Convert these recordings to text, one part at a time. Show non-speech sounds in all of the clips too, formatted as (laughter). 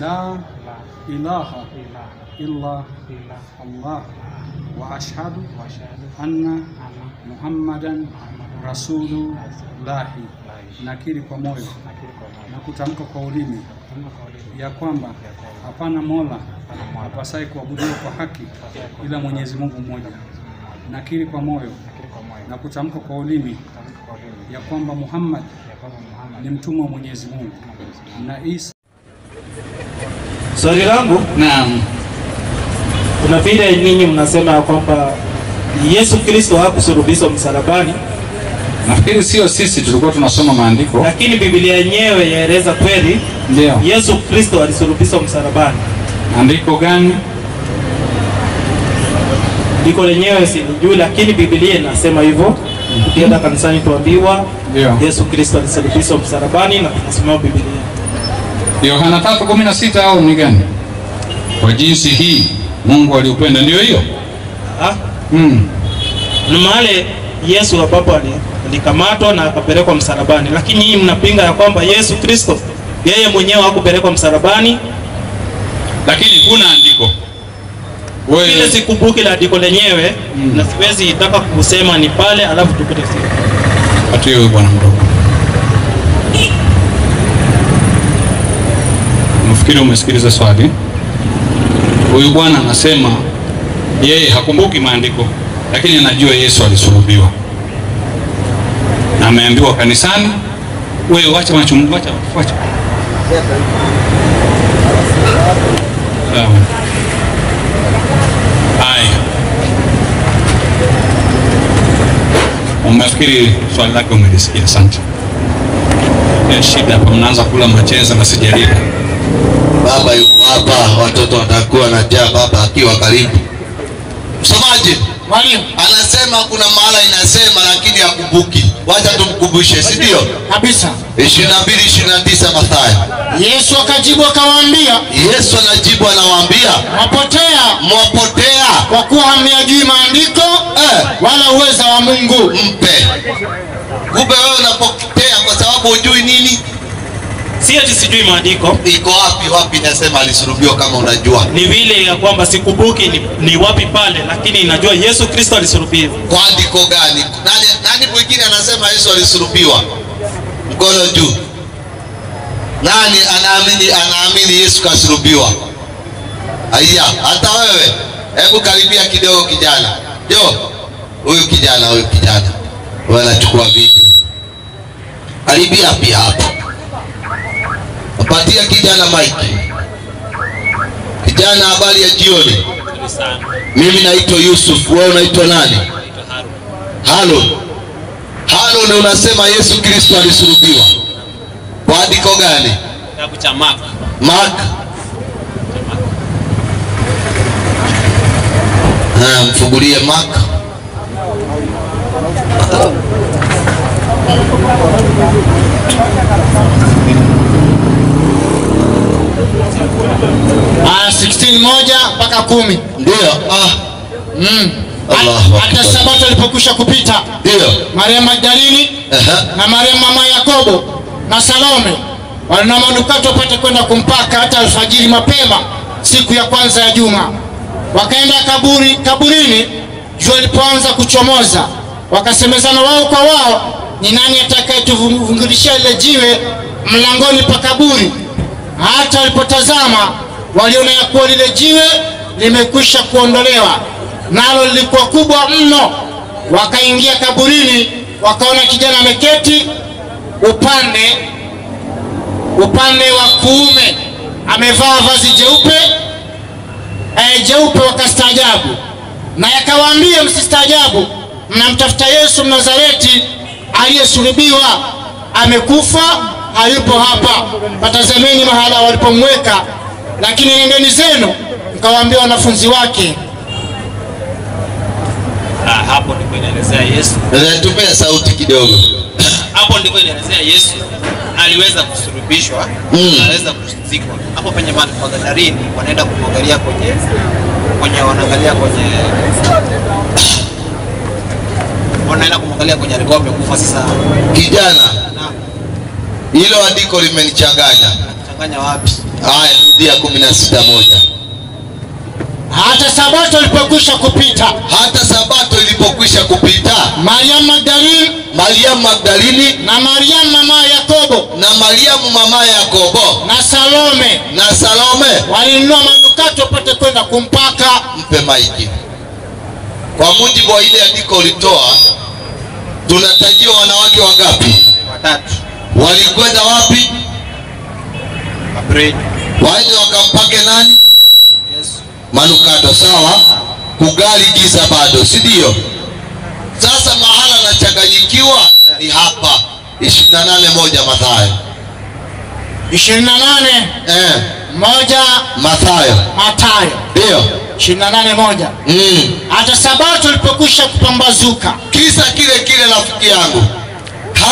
la la ilaha illa Allah wa ashhadu anna Muhammadan rasulullahi. Rasul. Nakiri kwa moyo na kutamka kwa ulimi ya kwamba hapana mola hapana apasaye kuabudiwa kwa haki ila Mwenyezi Mungu mmoja. Nakiri kwa moyo na kutamka kwa ulimi ya kwamba Muhammad ni mtumwa wa Mwenyezi Mungu na Isa Swali langu Naam. kuna vile ninyi mnasema ya kwamba Yesu Kristo hakusurubishwa msalabani, Nafikiri sio sisi tulikuwa tunasoma maandiko. lakini Biblia yenyewe yaeleza kweli Ndio. Yesu Kristo alisurubishwa msalabani. Andiko gani? Andiko lenyewe sijui, lakini Biblia inasema hivyo. Ukienda kanisani tuambiwa Yesu Kristo alisurubishwa msalabani na tunasimama Biblia. Yohana 3:16 au ni gani? Kwa jinsi hii Mungu aliupenda, ndio hiyo. Ah, Mm. ni mahali Yesu ambapo baba alikamatwa na akapelekwa msalabani, lakini hii mnapinga ya kwamba Yesu Kristo yeye mwenyewe hakupelekwa msalabani. Lakini kuna andiko. Ile sikumbuki la andiko lenyewe mm. na siwezi taka kusema ni pale, alafu tupite ati bwana mdogo. Nafikiri umesikiliza swali. Huyu bwana anasema yeye hakumbuki maandiko, lakini anajua Yesu alisulubiwa na ameambiwa kanisani, wewe wacha machungu, wacha wacha. Umefikiri swali lake umelisikia. Asante. Shida hapa, mnaanza kula macheza na sijalila. Baba yuko hapa, watoto watakuwa na njaa, baba akiwa karibu. Msomaji Mwalimu, anasema kuna mahala inasema, lakini hakumbuki. Wacha tumkumbushe, si ndio? kabisa. 22 29 Mathayo. Yesu akajibu akawaambia, Yesu anajibu anawaambia, mwapotea mwapotea kwa kuwa hamyajui maandiko eh, wala uweza wa Mungu. mpe. Kumbe wewe unapotea kwa sababu hujui nini Si ati sijui maandiko, iko wapi, wapi nasema alisulubiwa, kama unajua ni vile ya kwamba sikumbuki ni, ni wapi pale, lakini najua Yesu Kristo alisulubiwa. kwa andiko gani? Nani, nani mwingine anasema Yesu alisulubiwa? Mkono juu. Nani anaamini anaamini Yesu kasulubiwa? Aya, hata wewe. Hebu karibia kidogo kijana. Jo, huyu kijana, huyu kijana. Wewe anachukua. Karibia pia hapa. Patia kijana mike. Kijana, habari ya jioni. Mimi naitwa Yusuf, wewe unaitwa nani? Halo. Halo, Harun, unasema Yesu Kristo alisulubiwa kwa andiko gani? Kitabu cha Mark. Mark. Ha, mfungulie Mark. Aya 16 moja mpaka kumi. Ndio. Ah, Mm. Hata sabato alipokwisha kupita, ndio. Maria Magdalini na Maria mama Yakobo na Salome walina manukato wapate kwenda kumpaka hata alfajiri mapema siku ya kwanza ya juma. Wakaenda kaburi, kaburini jua lilipoanza kuchomoza, wakasemezana wao kwa wao, ni nani atakayetuvungulishia lile jiwe mlangoni pa kaburi? Hata walipotazama waliona ya kuwa lile jiwe limekwisha kuondolewa, nalo lilikuwa kubwa mno. Wakaingia kaburini, wakaona kijana ameketi upande upande wa kuume, amevaa vazi jeupe eh, jeupe. Wakastaajabu, na yakawaambia msistaajabu, mnamtafuta Yesu Mnazareti aliyesulubiwa. Amekufa, hayupo hapa. Patazameni mahala walipomweka. Lakini nendeni zenu mkawaambia wanafunzi wake Ah, hapo ndipo inaelezea Yesu. Tupe Tupea sauti kidogo. (coughs) Hapo ndipo inaelezea Yesu aliweza kusulubishwa, Mm. aliweza kuzikwa. Hapo penye magadarini kwa Gadarini wanaenda kumwangalia kwenye kwenye wanaangalia kwenye (coughs) wanaenda kumwangalia kwenye alikuwa amekufa sasa. Kijana, Na hilo andiko limenichanganya. Changanya wapi? haya rudia kumi na sita moja. Hata sabato ilipokwisha kupita. Hata sabato ilipokwisha kupita. Mariamu magdalini mariamu magdalini na mariamu mama ya yakobo. Na mariamu mama yakobo. Na salome. Na salome. Walinunua manukato wapate kwenda kumpaka. Mpe maiki. Kwa mujibu wa ile andiko ulitoa tunatajia wanawake wangapi? Watatu. Walikwenda wapi? Waende wakampake nani? Manukato sawa? Kugali giza bado si ndio? Sasa mahala anachanganyikiwa ni hapa. 28 moja mathayo. 28 eh, moja mathayo. Matayo ndio. 28 moja. Mm. hata sabato ilipokwisha kupambazuka. Kisa kile kile rafiki yangu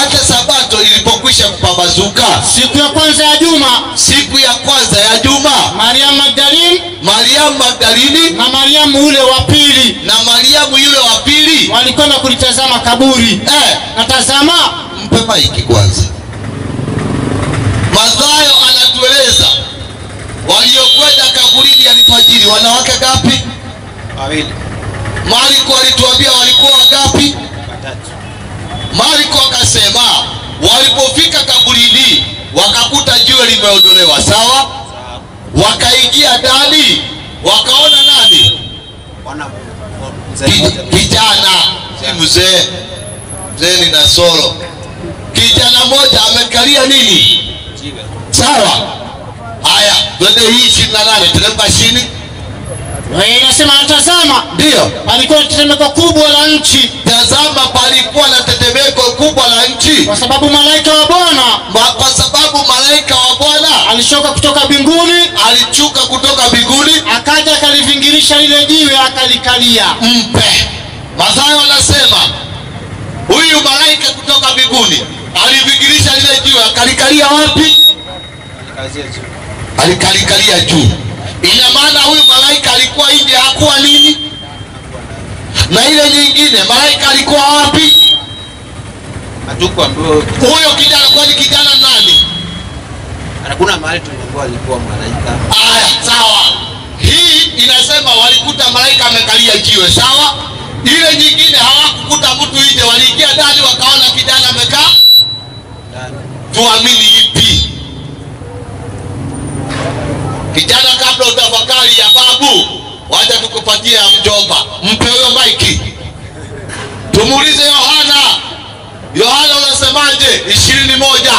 hata sabato ilipokwisha kupambazuka. Siku ya kwanza ya juma. Siku ya kwanza ya juma. Mariamu magdalini mariamu magdalini na mariamu ule wa pili. Na mariamu yule wa pili. Walikwenda kulitazama kaburi. Eh, natazama. Mpe maiki kwanza. Mathayo anatueleza. Waliokwenda kaburini alfajiri wanawake gapi Wawili. mariko alituambia walikuwa wangapi. Mariko akasema walipofika kaburini wakakuta jiwe limeondolewa sawa? Wakaingia ndani wakaona nani? Kijana. Si mzee. Mzee ni nasoro. Kijana mmoja amekalia nini? Sawa. Haya twende hii ishirini na nane chini. Eh, inasema tazama. Ndio. Palikuwa na tetemeko kubwa la nchi. Tazama palikuwa na tetemeko kubwa la nchi. Kwa sababu malaika wa bwana. Ma- kwa sababu malaika wa bwana alishuka kutoka mbinguni. alichuka kutoka mbinguni. Akaja akalivingirisha lile jiwe akalikalia. Mpe. Mathayo anasema huyu malaika kutoka mbinguni alivingirisha lile jiwe akalikalia wapi? Alikalikalia juu ina maana huyu malaika alikuwa nje hakuwa nini? Na ile nyingine malaika alikuwa wapi? Hatukuambiwa huyo kijana kwani kijana nani? Hakuna mahali tuliambiwa alikuwa malaika. aya sawa. Hii inasema walikuta malaika amekalia jiwe sawa? Ile nyingine hawakukuta mtu nje waliingia ndani wakaona kijana amekaa. Tuamini ipi kijana kabla utafakari ya babu wacha tukupatie ya mjomba. Mpe huyo maiki. Tumuulize yohana. Yohana unasemaje? Ishirini moja.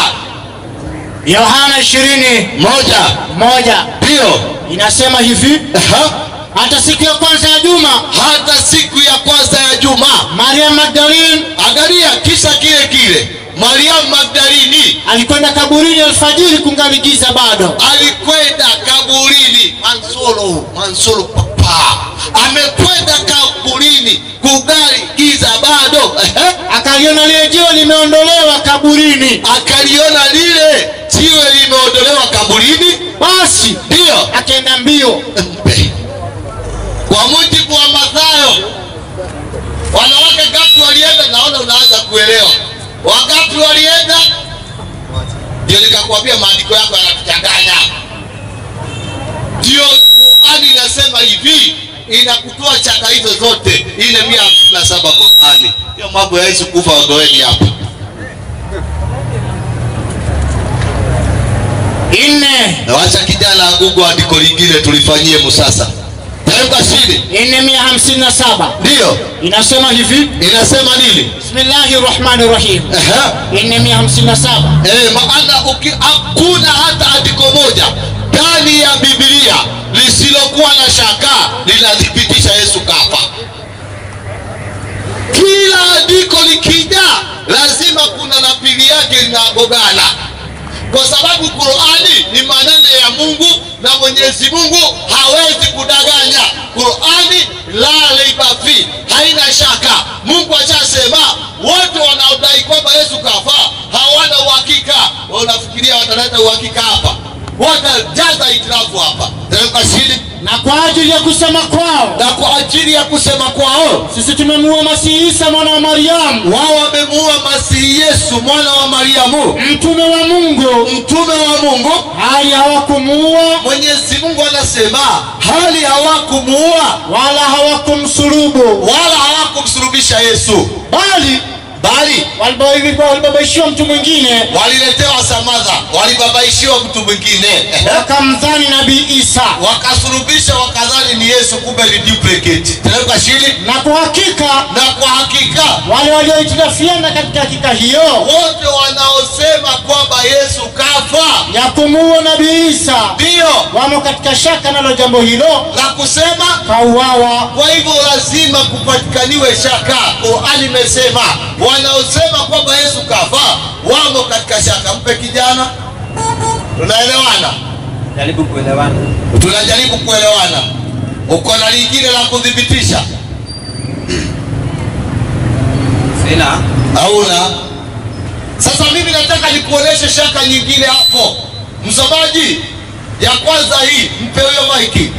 Yohana ishirini moja. moja. Ndio inasema hivi Aha. hata siku ya kwanza ya juma hata siku ya kwanza ya juma. Maria Magdalene, angalia kisa kile kile mariamu magdalini alikwenda kaburini alfajiri kungali giza bado. Alikwenda kaburini. Mansolo mansolo papa. Amekwenda kaburini kugali giza bado. Akaliona lile jiwe limeondolewa kaburini. Akaliona lile jiwe limeondolewa kaburini. Basi ndio. akaenda mbio. Kwa mujibu wa mathayo wanawake gapi walienda? Naona unaanza kuelewa wangapi walienda ndio nikakwambia maandiko yako yanatuchanganya. Ndio qurani inasema hivi inakutoa chaka hizo zote. Ile mia hamsini na saba qurani. Hiyo mambo ya yesu kufa ondoeni hapa. Nne. Na wacha kijana agugu andiko lingine tulifanyie musasa nne mia hamsini na saba. Ndiyo inasema hivi. Inasema nini? Bismillahi rahmani rahim. Ehe. nne mia hamsini na saba. Eh, maana hakuna hata andiko moja ndani ya Biblia lisilokuwa na shaka linathibitisha Yesu kafa. Kila andiko likija, lazima kuna na pili yake linagogana, kwa sababu Qurani ni maneno ya Mungu na Mwenyezi Mungu hawezi kudanganya. Qurani la reiba fi, haina shaka. Mungu achasema wote wanaodai kwamba Yesu kafa hawana uhakika. Wao Unafikiria wataleta uhakika hapa? Watajaza itilafu hapa. Teremka chini. Na kwa ajili ya kusema kwao. Na kwa ajili ya kusema kwao. Sisi tumemuua Masihi Isa mwana wa Mariamu, wao wamemuua masihi yesu mwana wa mariamu. Mtume wa Mungu, mtume wa mungu. Hali hawakumuua. Mwenyezi mungu anasema hali hawakumuua. Wala hawakumsulubu, wala hawakumsulubisha yesu. Bali bali waliba- walibabaishiwa mtu mwingine, waliletewa samadha walibabaishiwa mtu mwingine. (laughs) Wakamdhani nabii Isa. wakasurubisha, wakadhani ni yesu kumbe ni duplicate. Teremka chini. Na kwa hakika na kwa hakika wale waliohitilafiana katika hakika hiyo wote wanaosema kwamba yesu kafa ya kumuua nabii Isa ndio wamo katika shaka nalo jambo hilo, la kusema kauawa. kwa hivyo lazima kupatikaniwe shaka. Qurani imesema wanaosema kwamba yesu kafa wamo katika shaka. Mpe kijana. Tunaelewana? Jaribu kuelewana. Tunajaribu kuelewana. Uko na lingine la kudhibitisha? sina. Hauna? Sasa mimi nataka nikuoneshe shaka nyingine hapo. Msomaji ya kwanza hii mpe huyo maiki.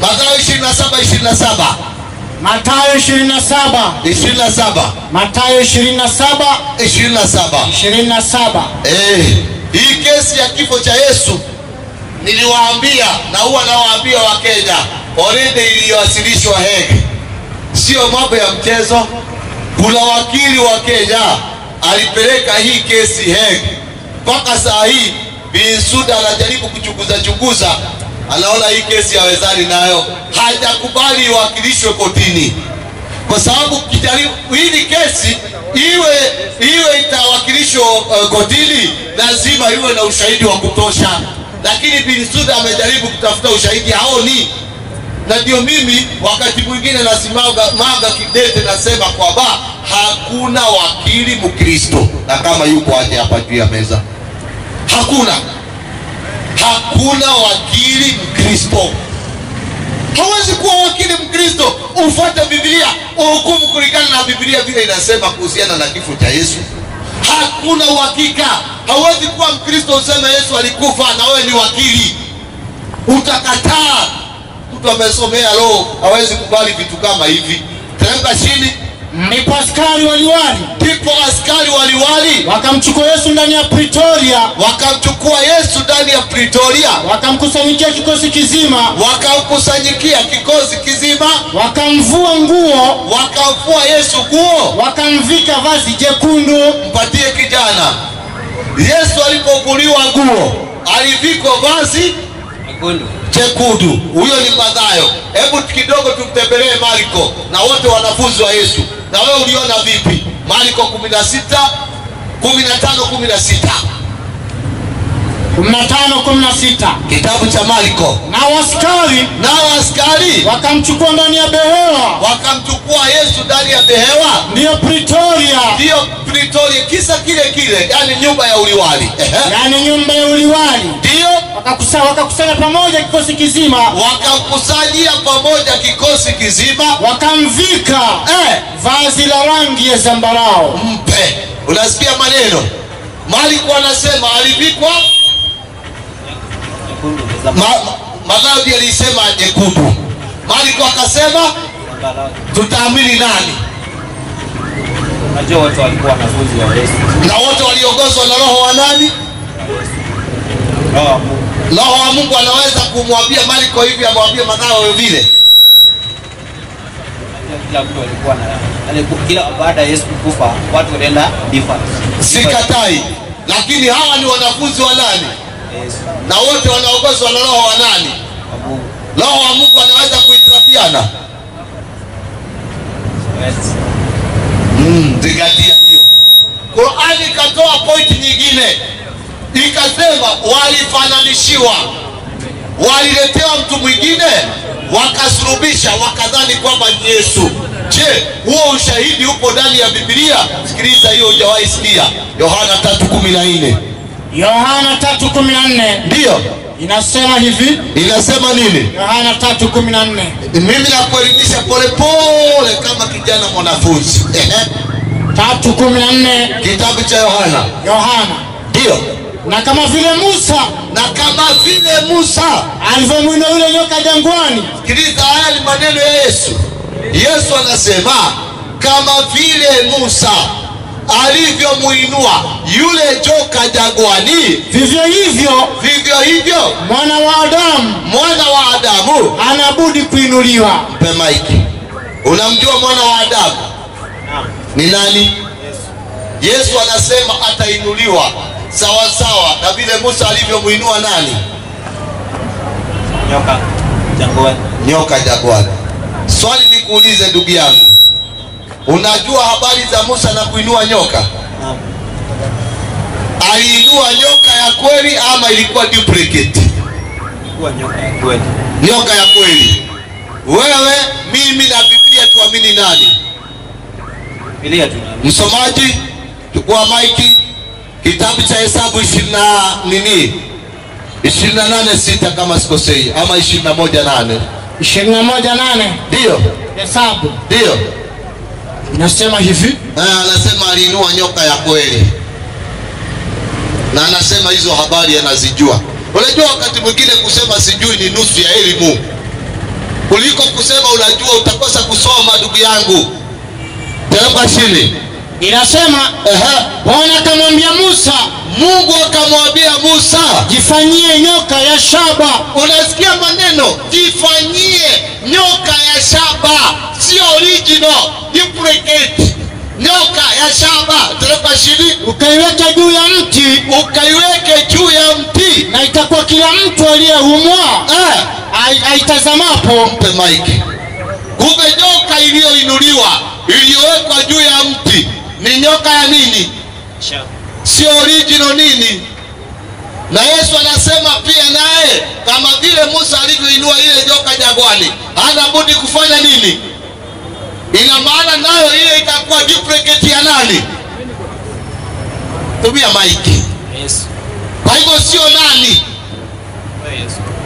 Mathayo 27 27 Mathayo 27 27 Mathayo 27 27 27 Eh, hii kesi ya kifo cha Yesu niliwaambia na huwa nawaambia Wakenya orede iliyowasilishwa Hague, sio mambo ya mchezo. Kuna wakili wa Kenya alipeleka hii kesi Hague, mpaka saa hii binsuda anajaribu kuchunguza chunguza, anaona hii kesi hawezani nayo, hajakubali iwakilishwe kotini. Kwa sababu kijaribu hili kesi iwe iwe itawakilishwa uh, kotini lazima iwe na ushahidi wa kutosha. Lakini bin Suda amejaribu kutafuta ushahidi haoni. Na ndio mimi wakati mwingine nasimaga maga kidete nasema kwamba hakuna wakili mkristo. Na kama yuko aje hapa juu ya meza? Hakuna hakuna wakili mkristo. Hawezi kuwa wakili mkristo. Ufuate biblia uhukumu kulingana na biblia vile inasema kuhusiana na kifo cha yesu. Hakuna uhakika. Hawezi kuwa mkristo useme yesu alikufa na wewe ni wakili. Utakataa. Mtu amesomea roho hawezi kubali vitu kama hivi. Teremka chini ndipo askari waliwali ndipo askari waliwali wakamchukua Yesu ndani ya Pretoria, wakamchukua yesu ndani ya pretoria. Wakamkusanyikia kikosi kizima, wakamkusanyikia kikosi kizima. Wakamvua nguo, wakamvua yesu nguo. Wakamvika vazi jekundu, mpatie kijana. Yesu alipovuliwa nguo alivikwa vazi jekundu. jekundu. huyo ni madhayo. Hebu kidogo tumtembelee marko na wote wanafunzi wa yesu na wewe uliona vipi? Marko 16 15 16 15 16 kitabu cha marko. Nao askari nao askari wakamchukua ndani ya behewa, wakamchukua yesu ndani ya behewa. Ndiyo Pretoria, ndiyo pretoria kisa kile kile yani nyumba ya uliwali. Yani nyumba ya uliwali. ndiyo. Wakakusanya Wakakusanya pamoja kikosi kizima, wakakusanyia pamoja kikosi kizima. Wakamvika eh, vazi la rangi ya zambarao. mpe. Unasikia maneno? Marko anasema alivikwa ma, ma, madhaudi alisema nyekundu marko akasema tutaamini nani? Najua wote walikuwa wanafunzi wa yesu. Na wote waliongozwa na roho wa nani? Roho wa mungu. Roho wa mungu anaweza kumwambia Mariko hivi amwambie Mathayo vile. Kila mtu alikuwa na kila baada ya yesu kufa watu walienda different. Sikatai. Lakini hawa ni wanafunzi wa nani na wote wanaongozwa na roho wa nani? Roho wa mungu anaweza kuitirafiana. Mm, hiyo. Qurani ikatoa pointi nyingine. Ikasema walifananishiwa waliletewa mtu mwingine wakasurubisha wakadhani kwamba ni yesu. Je huo ushahidi upo ndani ya Biblia? sikiliza hiyo hujawahi sikia. Yohana 314 Yohana 3:14 ndio inasema hivi, inasema nini? Yohana 3:14 mimi nakuelimisha polepole kama kijana mwanafunzi. Ehe. 3:14 kitabu cha yohana. Yohana. Ndio na kama vile Musa. Na kama vile Musa. alivyomwinua yule nyoka jangwani, Sikiliza, haya ni maneno ya Yesu. Yesu anasema kama vile Musa alivyomuinua yule joka jagwani vivyo hivyo vivyo hivyo mwana wa Adamu mwana wa Adamu. anabudi kuinuliwa. Mpe maiki. Unamjua mwana wa Adamu ni nani? Yesu anasema atainuliwa sawa sawa na vile Musa alivyomuinua nani? nyoka jagwani Nyoka jangwani. Swali nikuulize ndugu yangu, unajua habari za Musa na kuinua nyoka? Naam. Aliinua nyoka ya kweli ama ilikuwa duplicate? Nyoka ya kweli. Nyoka ya kweli. Wewe, mimi na Biblia tuamini nani? Biblia tunaamini. Msomaji, chukua maiki, kitabu cha Hesabu ishirini na nini, ishirini na nane sita kama sikosei, ama ishirini na moja nane ishirini na moja nane Ndio Hesabu ndiyo. Inasema hivi Eh, anasema aliinua nyoka ya kweli, na anasema hizo habari anazijua. Unajua, wakati mwingine kusema sijui ni nusu ya elimu kuliko kusema unajua. Utakosa kusoma ndugu yangu. Teremka chini. Inasema. Bwana akamwambia Musa, Mungu akamwambia Musa, jifanyie nyoka ya shaba. Unasikia maneno, jifanyie nyoka ya shaba, sio original, duplicate. Nyoka ya shaba, teremka chini, ukaiweke juu ya mti, ukaiweke juu ya mti. na itakuwa kila mtu aliyeumwa Eh, ai- aitazamapo. Mpe maiki. Kumbe nyoka iliyoinuliwa iliyowekwa juu ya mti ni nyoka ya nini? Sio original nini? Na yesu anasema pia naye kama vile musa alivyoinua ile nyoka jangwani hana budi kufanya nini? Ina maana nayo ile itakuwa duplicate ya nani? Tumia maiki. Kwa hivyo sio nani?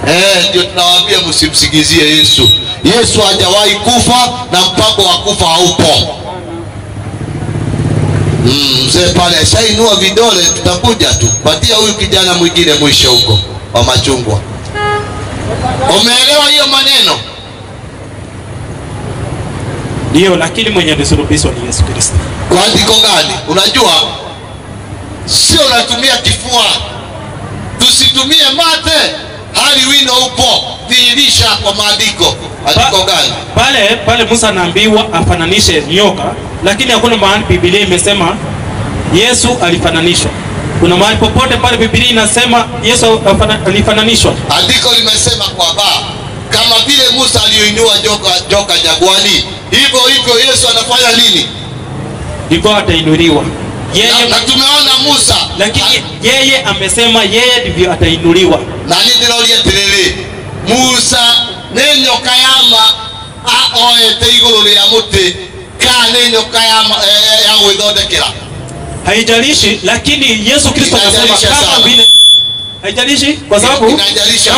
Eh, ndio tunawaambia msimsigizie yesu. Yesu hajawahi kufa na mpango wa kufa haupo Mm, mzee pale ashainua vidole, tutakuja tu. Patia huyu kijana mwingine mwisho huko wa machungwa. Umeelewa hiyo maneno? Ndiyo, lakini mwenye alisulubishwa ni Yesu Kristo. Kwa andiko gani? Unajua, sio unatumia kifua, tusitumie mate hali wino upo, dhihirisha kwa maandiko. Andiko gani? Pale pale Musa anaambiwa afananishe nyoka, lakini hakuna mahali Biblia imesema Yesu alifananishwa. Kuna mahali popote pale Biblia inasema Yesu alifananishwa. Andiko limesema kwamba kama vile Musa aliyoinua joka, joka jangwani, hivyo hivyo Yesu anafanya nini? Ndipo atainuliwa yeye, Na, na tumeona Musa. lakini yeye amesema yeye ndivyo atainuliwa. na nĩ ndĩroria atĩrĩrĩ musa nĩ nyoka yama aoete igũrũ rĩa mũtĩ kana nĩ nyoka yama ya gwĩthondekera. Haijalishi, lakini Yesu Kristo anasema kama vile haijalishi, kwa sababu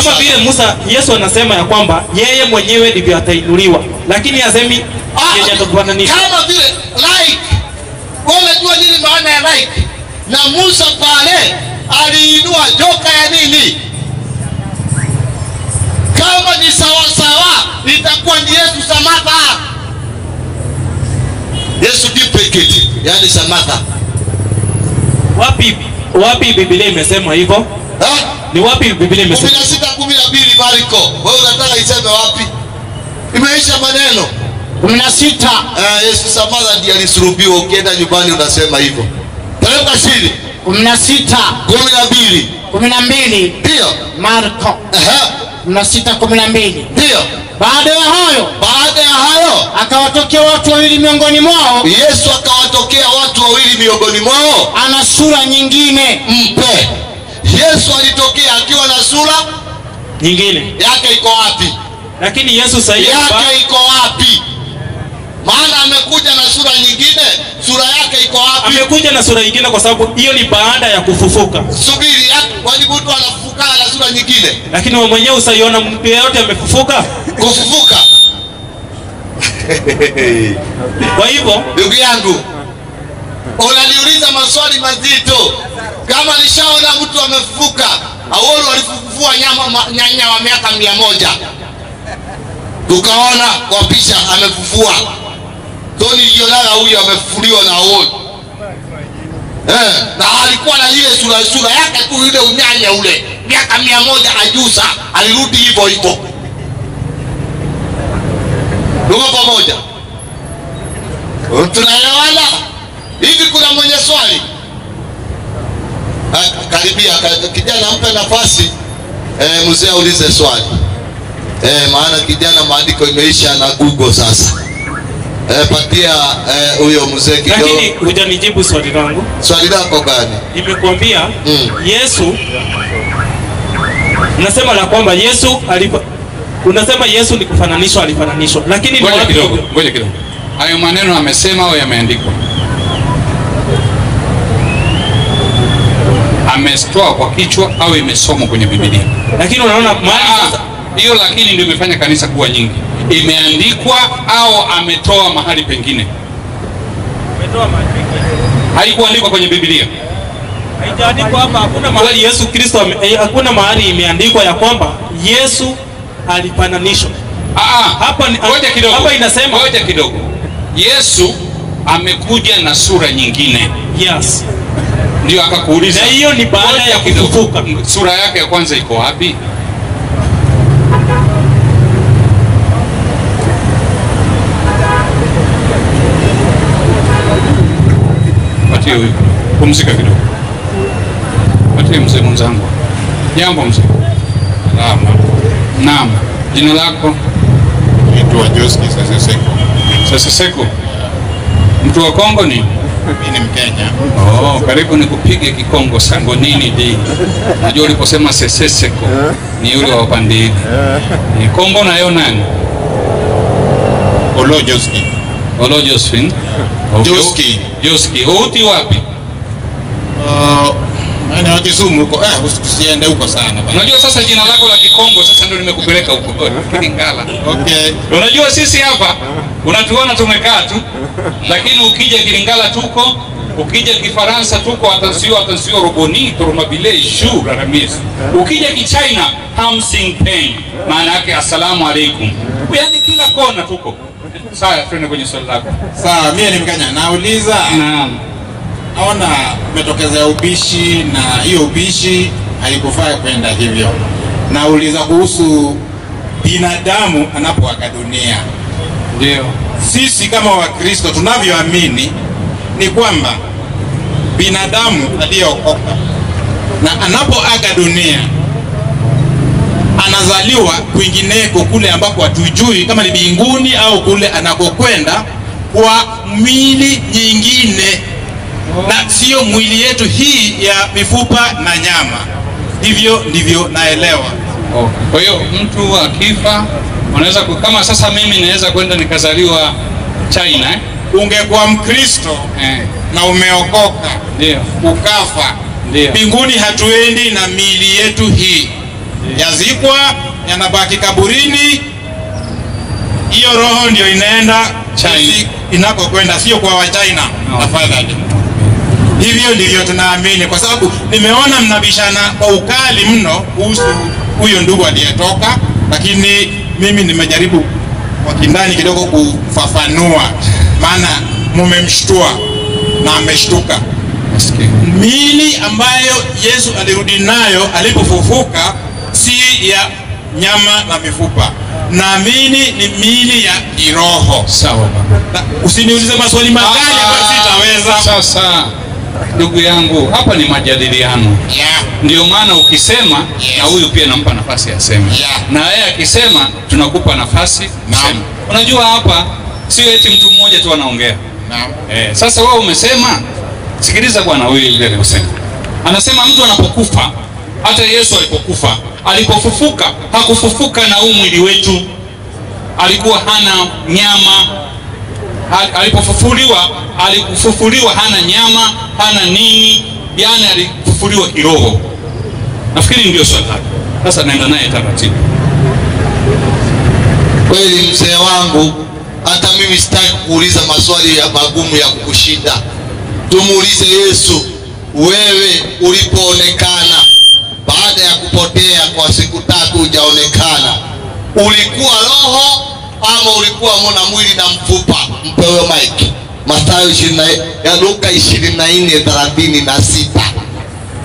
kama vile Musa, Yesu anasema ya kwamba yeye mwenyewe ndivyo atainuliwa, lakini asemi Ah, yeye atakufananisha. kama vile like nini maana ya like na musa pale aliinua joka ya nini? Kama ni sawasawa itakuwa ni yesu samatha. Yesu duplicate yani samatha. Wapi wapi Biblia imesema hivyo? Ni wapi Biblia imesema? na sita kumi na mbili mariko wewe unataka iseme wapi? Imeisha maneno kumi na sita. Uh, yesu samatha ndiye alisulubiwa. Ukienda nyumbani unasema hivyo. Teremka chini kumi na sita. Kumi na mbili. Kumi na mbili. Ndio. Marko. Kumi na sita kumi na mbili. Ndio. Baada ya hayo baada ya hayo akawatokea watu wawili miongoni mwao, yesu akawatokea watu wawili miongoni mwao. Ana sura nyingine, mpe. Yesu alitokea akiwa na sura Nyingine. yake iko wapi? Lakini Yesu sasa yake iko wapi maana amekuja na sura nyingine sura yake iko wapi amekuja na sura nyingine kwa sababu hiyo ni baada ya kufufuka. subiri yake kwani mtu anafufuka na sura nyingine Lakini wewe mwenyewe usaiona mtu yeyote amefufuka. kufufuka Kwa hivyo ndugu yangu unaniuliza maswali mazito. Kama nishaona mtu amefufuka, Awolo walifufua nyama nyanya wa miaka mia moja tukaona kwa picha amefufua. Tony Jolala huyu amefufuliwa na uoni eh, na alikuwa na ile sura sura yake tu ile unyanya ule, miaka mia moja ajusa, alirudi hivyo hivyo. Tuko pamoja? Tunaelewana? Hivi kuna mwenye swali? Ah, Karibia kijana, mpe nafasi eh, mzee aulize swali eh, maana kijana maandiko imeisha na Google sasa. Eh, patia eh, huyo mzee kidogo. lakini hujanijibu swali langu Swali lako gani? nimekuambia Mm. yesu unasema la kwamba yesu alipo unasema yesu ni kufananishwa alifananishwa lakini ni Ngoja wapi- kidogo, ngoja kidogo. Hayo maneno amesema au yameandikwa? Ametoa kwa kichwa au imesomwa kwenye Biblia? lakini unaona mahali Ah, hiyo lakini ndio imefanya kanisa kuwa nyingi. Imeandikwa au ametoa mahali pengine? Haikuandikwa kwenye Biblia. haijaandikwa hapa hakuna mahali yesu kristo eh, hakuna mahali imeandikwa ya kwamba yesu alipananishwa. Ah, ah, Hapa ni- ngoja kidogo. hapa inasema- ngoja kidogo. Yesu amekuja na sura nyingine, yes ndio akakuuliza. Na hiyo ni baada ya kufufuka. Sura yake ya kwanza iko wapi? Patie huyu, pumzika kidogo. Patie mzee mwenzangu. Jambo mzee. Salama. Naam. Jina lako? Naitwa Joski Saseseko. Saseseko, Mtu wa Kongo ni? Mimi ni Mkenya. Oh, karibu nikupige kikongo sango nini di. Najua uliposema seseseko ni yule wa upande hili. Ni Kongo nayo nani? Olo Joski. Olo Josephine. Joski. Joski. Uti wapi? Uh, maana wa Kisumu huko eh, usiende huko sana bana. Unajua sasa jina lako la Kikongo sasa ndio nimekupeleka huko. Kilingala. Okay. Unajua sisi hapa unatuona tumekaa tu, lakini ukija Kilingala tuko, ukija Kifaransa tuko, atansio atansio roboni turmabile shu raramis. Ukija Kichina hamsing peng, maana yake assalamu alaikum. Yaani kila kona tuko. Sawa, twende kwenye swali lako. Sawa, mimi ni Mkenya. Nauliza, Naam. naona umetokezea ubishi na hiyo ubishi haikufaa kwenda hivyo. Nauliza kuhusu binadamu anapoaga dunia. Ndio. Sisi kama Wakristo tunavyoamini ni kwamba binadamu aliyeokoka na anapoaga dunia anazaliwa kwingineko kule ambako hatujui kama ni mbinguni au kule anakokwenda kwa mwili nyingine na sio mwili yetu hii ya mifupa na nyama. Hivyo ndivyo naelewa. Kwa hiyo mtu akifa unaweza kama sasa mimi naweza kwenda nikazaliwa China eh? Ungekuwa Mkristo Eh. na umeokoka Ndio. ukafa Ndio. mbinguni hatuendi na miili yetu hii yazikwa yanabaki kaburini. Hiyo roho ndio inaenda inakokwenda sio kwa wachina. No. tafadhali. Hivyo ndivyo tunaamini kwa sababu nimeona mnabishana kwa ukali mno kuhusu huyo ndugu aliyetoka lakini mimi nimejaribu kwa kindani kidogo kufafanua. Maana mumemshtua na ameshtuka. Mili ambayo Yesu alirudi nayo alipofufuka si ya nyama na mifupa. Naamini ni miili ya kiroho. Sawa baba. Usiniulize maswali makali ambayo sitaweza. Sasa ndugu yangu, hapa ni majadiliano, Yeah. ndio maana ukisema Yes. na huyu pia nampa nafasi aseme, Yeah. na yeye akisema tunakupa nafasi sema. Unajua hapa sio eti mtu mmoja tu anaongea. Eh, sasa wewe umesema, sikiliza bwana, huyu yule aliyosema, anasema mtu anapokufa, hata Yesu alipokufa, alipofufuka, hakufufuka na huu mwili wetu, alikuwa hana nyama. Al- alipofufuliwa alikufufuliwa hana nyama hana nini yani alifufuliwa kiroho. Nafikiri ndio swali sasa naenda naye taratibu. Kweli mzee wangu, hata mimi sitaki kuuliza maswali ya magumu ya kukushinda. tumuulize Yesu, wewe ulipoonekana baada ya kupotea kwa siku tatu hujaonekana, ulikuwa roho ama ulikuwa mwana mwili na mfupa? Mpewe mike. Mathayo 20 ya Luka 24 36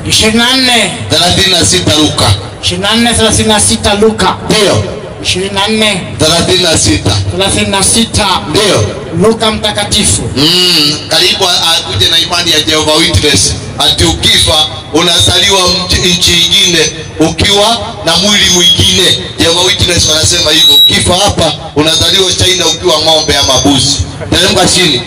24 36 Luka. 24 36 Luka. Ndio 24 36 36 ndio Luka mtakatifu. Mm, karibu akuje na imani ya Jehovah Witness ati ukifa unazaliwa nchi ingine ukiwa na mwili mwingine. Jehovah Witness wanasema hivyo, ukifa hapa unazaliwa China ukiwa ng'ombe ama mbuzi. Teremka chini.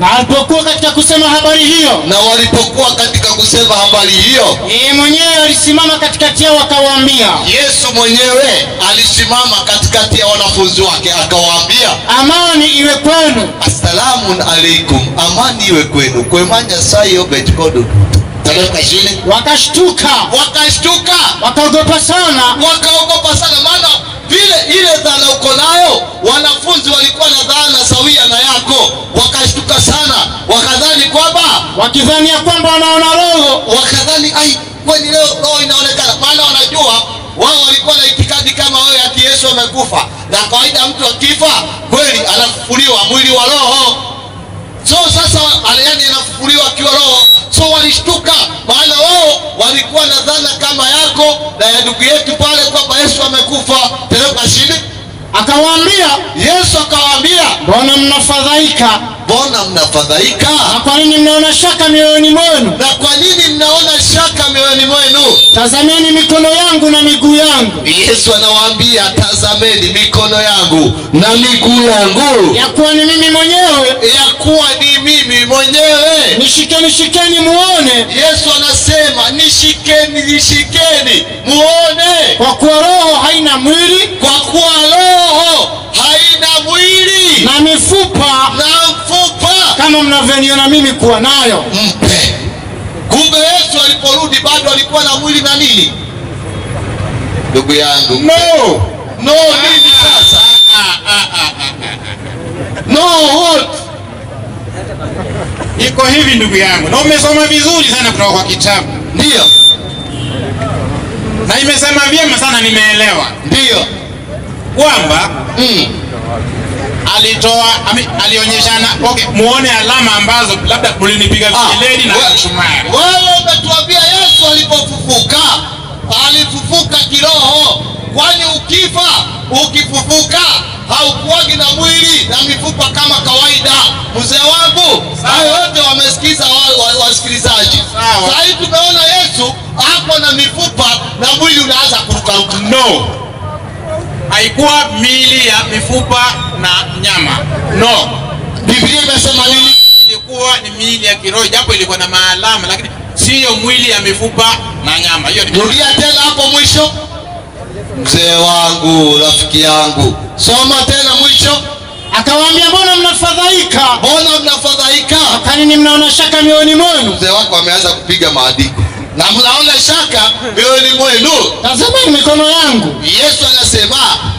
Na alipokuwa katika kusema habari hiyo, Na walipokuwa katika kusema habari hiyo, yeye mwenyewe alisimama katikati yao akawaambia, Yesu mwenyewe alisimama katikati ya wanafunzi wake akawaambia, amani iwe kwenu. assalamu alaikum, amani iwe kwenu. Kwemanya sayo betikodo. Teremka chini. Wakashtuka, Wakashtuka. wakaogopa sana, wakaogopa sana, maana vile ile dhana uko nayo, wanafunzi walikuwa na dhana sawia na yako, wakashtuka sana, wakadhani kwamba wakidhani ya kwamba wanaona roho. wakadhani ai, kwani leo roho inaonekana? Maana wanajua wao walikuwa na itikadi kama wewe ati Yesu amekufa, na kawaida mtu akifa kweli anafufuliwa mwili wa roho so sasa yani anafukuliwa akiwa roho. So walishtuka. Maana wao walikuwa na dhana kama yako na ya ndugu yetu pale kwamba yesu amekufa. Tena chini Akawaambia, yesu akawaambia mbona mnafadhaika? Mbona mnafadhaika? Na kwa nini mnaona shaka mioyoni mwenu? na kwa nini mnaona shaka mioyoni mwenu? Tazameni mikono yangu na miguu yangu, yesu anawaambia tazameni mikono yangu na miguu yangu. Ya kuwa ni mimi mwenyewe. ya kuwa ni mimi mwenyewe. Nishikeni, shikeni muone, yesu anasema nishikeni nishikeni muone. Kwa kuwa roho haina mwili. Kwa kuwa roho na mifupa. Na mfupa. Kama mnavyoniona mimi kuwa nayo. mpe. Kumbe yesu aliporudi bado alikuwa na mwili na nini? Ndugu yangu. No. No nini sasa? No what? Iko hivi ndugu yangu. Na umesoma vizuri sana kutoka kwa kitabu. Ndio. Na imesema vyema sana nimeelewa. Ndio. Kwamba mm. Alitoa alionyeshana okay, muone alama ambazo labda mlinipiga Ah, viledi na we- wewe umetuambia yesu alipofufuka alifufuka kiroho. Kwani ukifa ukifufuka haukuagi na mwili na mifupa kama kawaida? Mzee wangu hayo yote wamesikiza wa- wa- wasikilizaji. Sasa sahii tumeona yesu ako na mifupa na mwili unaanza kurukaruka no haikuwa miili ya mifupa na nyama. No. Biblia imesema nini? Ilikuwa ni miili ya kiroho japo ilikuwa na maalama lakini siyo mwili ya mifupa na nyama. Hiyo ni rudia tena hapo mwisho. Mzee wangu rafiki yangu. Soma tena mwisho. Akawaambia, mbona mnafadhaika? mbona mnafadhaika? Kwa nini mnaona shaka mioyoni mwenu? mzee wako ameanza kupiga maandiko na mnaona shaka mioyoni mwenu. Tazameni mikono yangu. Yesu anasema